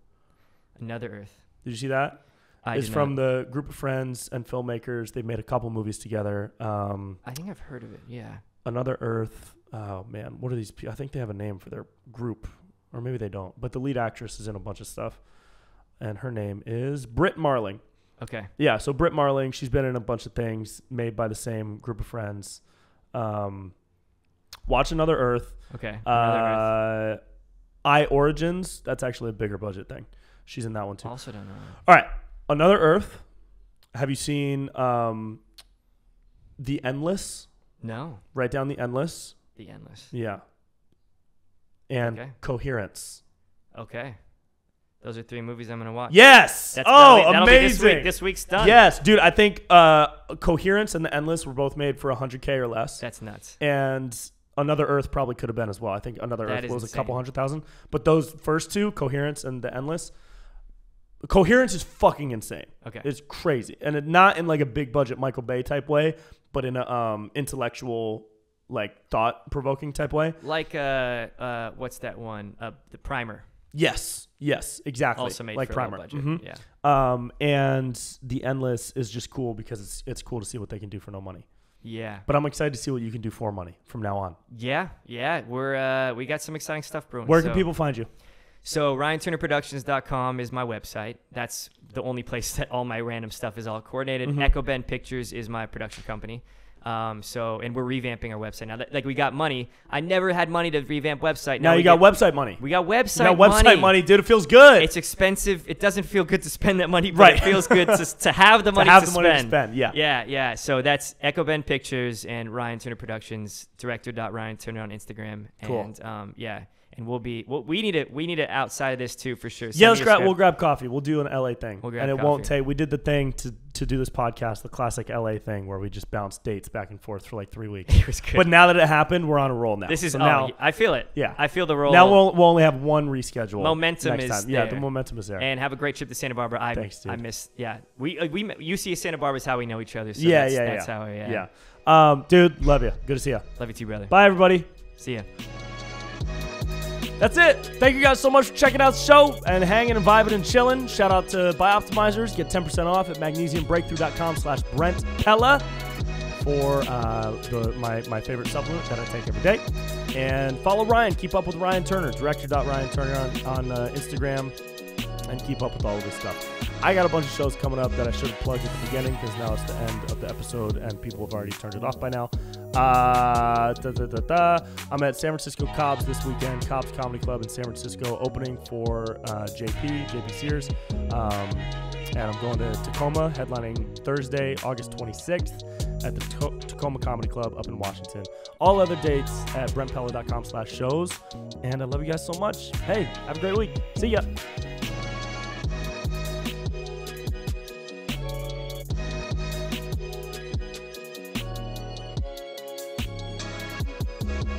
Another Earth. Did you see that? I it's from the group of friends and filmmakers. They've made a couple movies together. Um, I think I've heard of it. Yeah. Another Earth. Oh man, what are these? I think they have a name for their group, or maybe they don't. But the lead actress is in a bunch of stuff, and her name is Brit Marling. Okay. Yeah, so Brit Marling, she's been in a bunch of things made by the same group of friends. Um, watch Another Earth. Okay. Another Earth. Uh, I Origins. That's actually a bigger budget thing. She's in that one too. Also don't know. All right, Another Earth. Have you seen um, The Endless? No. Write down The Endless. The Endless. Yeah. And Okay. Coherence. Okay. Those are three movies I'm gonna watch. Yes. That's, oh, that'll be, that'll amazing. This, week, this week's done. Yes, dude. I think uh, Coherence and The Endless were both made for 100k or less, That's nuts. and Another Earth probably could have been as well. I think Another That Earth was a couple hundred thousand, but those first two, Coherence and The Endless, Coherence is fucking insane. Okay. It's crazy, and it, not in like a big budget Michael Bay type way, but in a um, intellectual, like thought provoking type way. Like uh, uh, what's that one? Uh, the Primer. Yes, yes, exactly. Also made like for Primer. budget. Mhm. Yeah. Um, and the endless is just cool because it's it's cool to see what they can do for no money. Yeah. But I'm excited to see what you can do for money from now on. Yeah. Yeah. We're uh, we got some exciting stuff brewing. Where can so- people find you? So RyanTurnerProductions.com is my website. That's the only place that all my random stuff is all coordinated. Mhm. Echo Bend Pictures is my production company. Um, so and we're revamping our website now. That, like we got money. I never had money to revamp website. Now we you got get- website money. We got website. You got website money. money. dude. It feels good. It's expensive. It doesn't feel good to spend that money, but Right. it feels good to, to have the to money have to the money to spend. spend. Yeah. Yeah, yeah. So that's Echo Bend Pictures and Ryan Turner Productions, director.ryan Turner on Instagram. Cool. And um, yeah, and we'll be well, we need it. We need it outside of this too for sure. Yeah, let's grab. script. We'll grab coffee. We'll do an LA thing, We'll and it won't take. We did the thing to to do this podcast, the classic LA thing, where we just bounce dates back and forth for like three weeks. It was good. But now that it happened, we're on a roll now. this is so oh, now. I feel it. Yeah. I feel the roll. Now we'll, we'll only have one reschedule. Momentum is. Yeah, the momentum is there. and have a great trip to Santa Barbara. I Thanks, dude. I miss yeah. We uh, we UC Santa Barbara is how we know each other. So yeah, that's, yeah, that's yeah. how yeah. yeah. Um, dude, love you. Good to see you. Love you too, brother. Bye, everybody. See ya. That's it. Thank you guys so much for checking out the show and hanging and vibing and chilling. Shout out to Bioptimizers. Get 10% off at magnesiumbreakthrough.com slash Brent Pella for uh, the, my, my favorite supplement that I take every day. And follow Ryan. Keep up with Ryan Turner, director.ryan Turner on, on uh, Instagram, and keep up with all of this stuff. I got a bunch of shows coming up that I should have plugged at the beginning because now it's the end of the episode and people have already turned it off by now. Uh, da, da, da. I'm at San Francisco Cobb's this weekend, Cobb's Comedy Club in San Francisco, opening for uh, JP, JP Sears. Um, and I'm going to Tacoma, headlining Thursday, August 26th at the Ta- Tacoma Comedy Club up in Washington. All other dates at brentpella.com slash shows. And I love you guys so much. Hey, have a great week. See ya.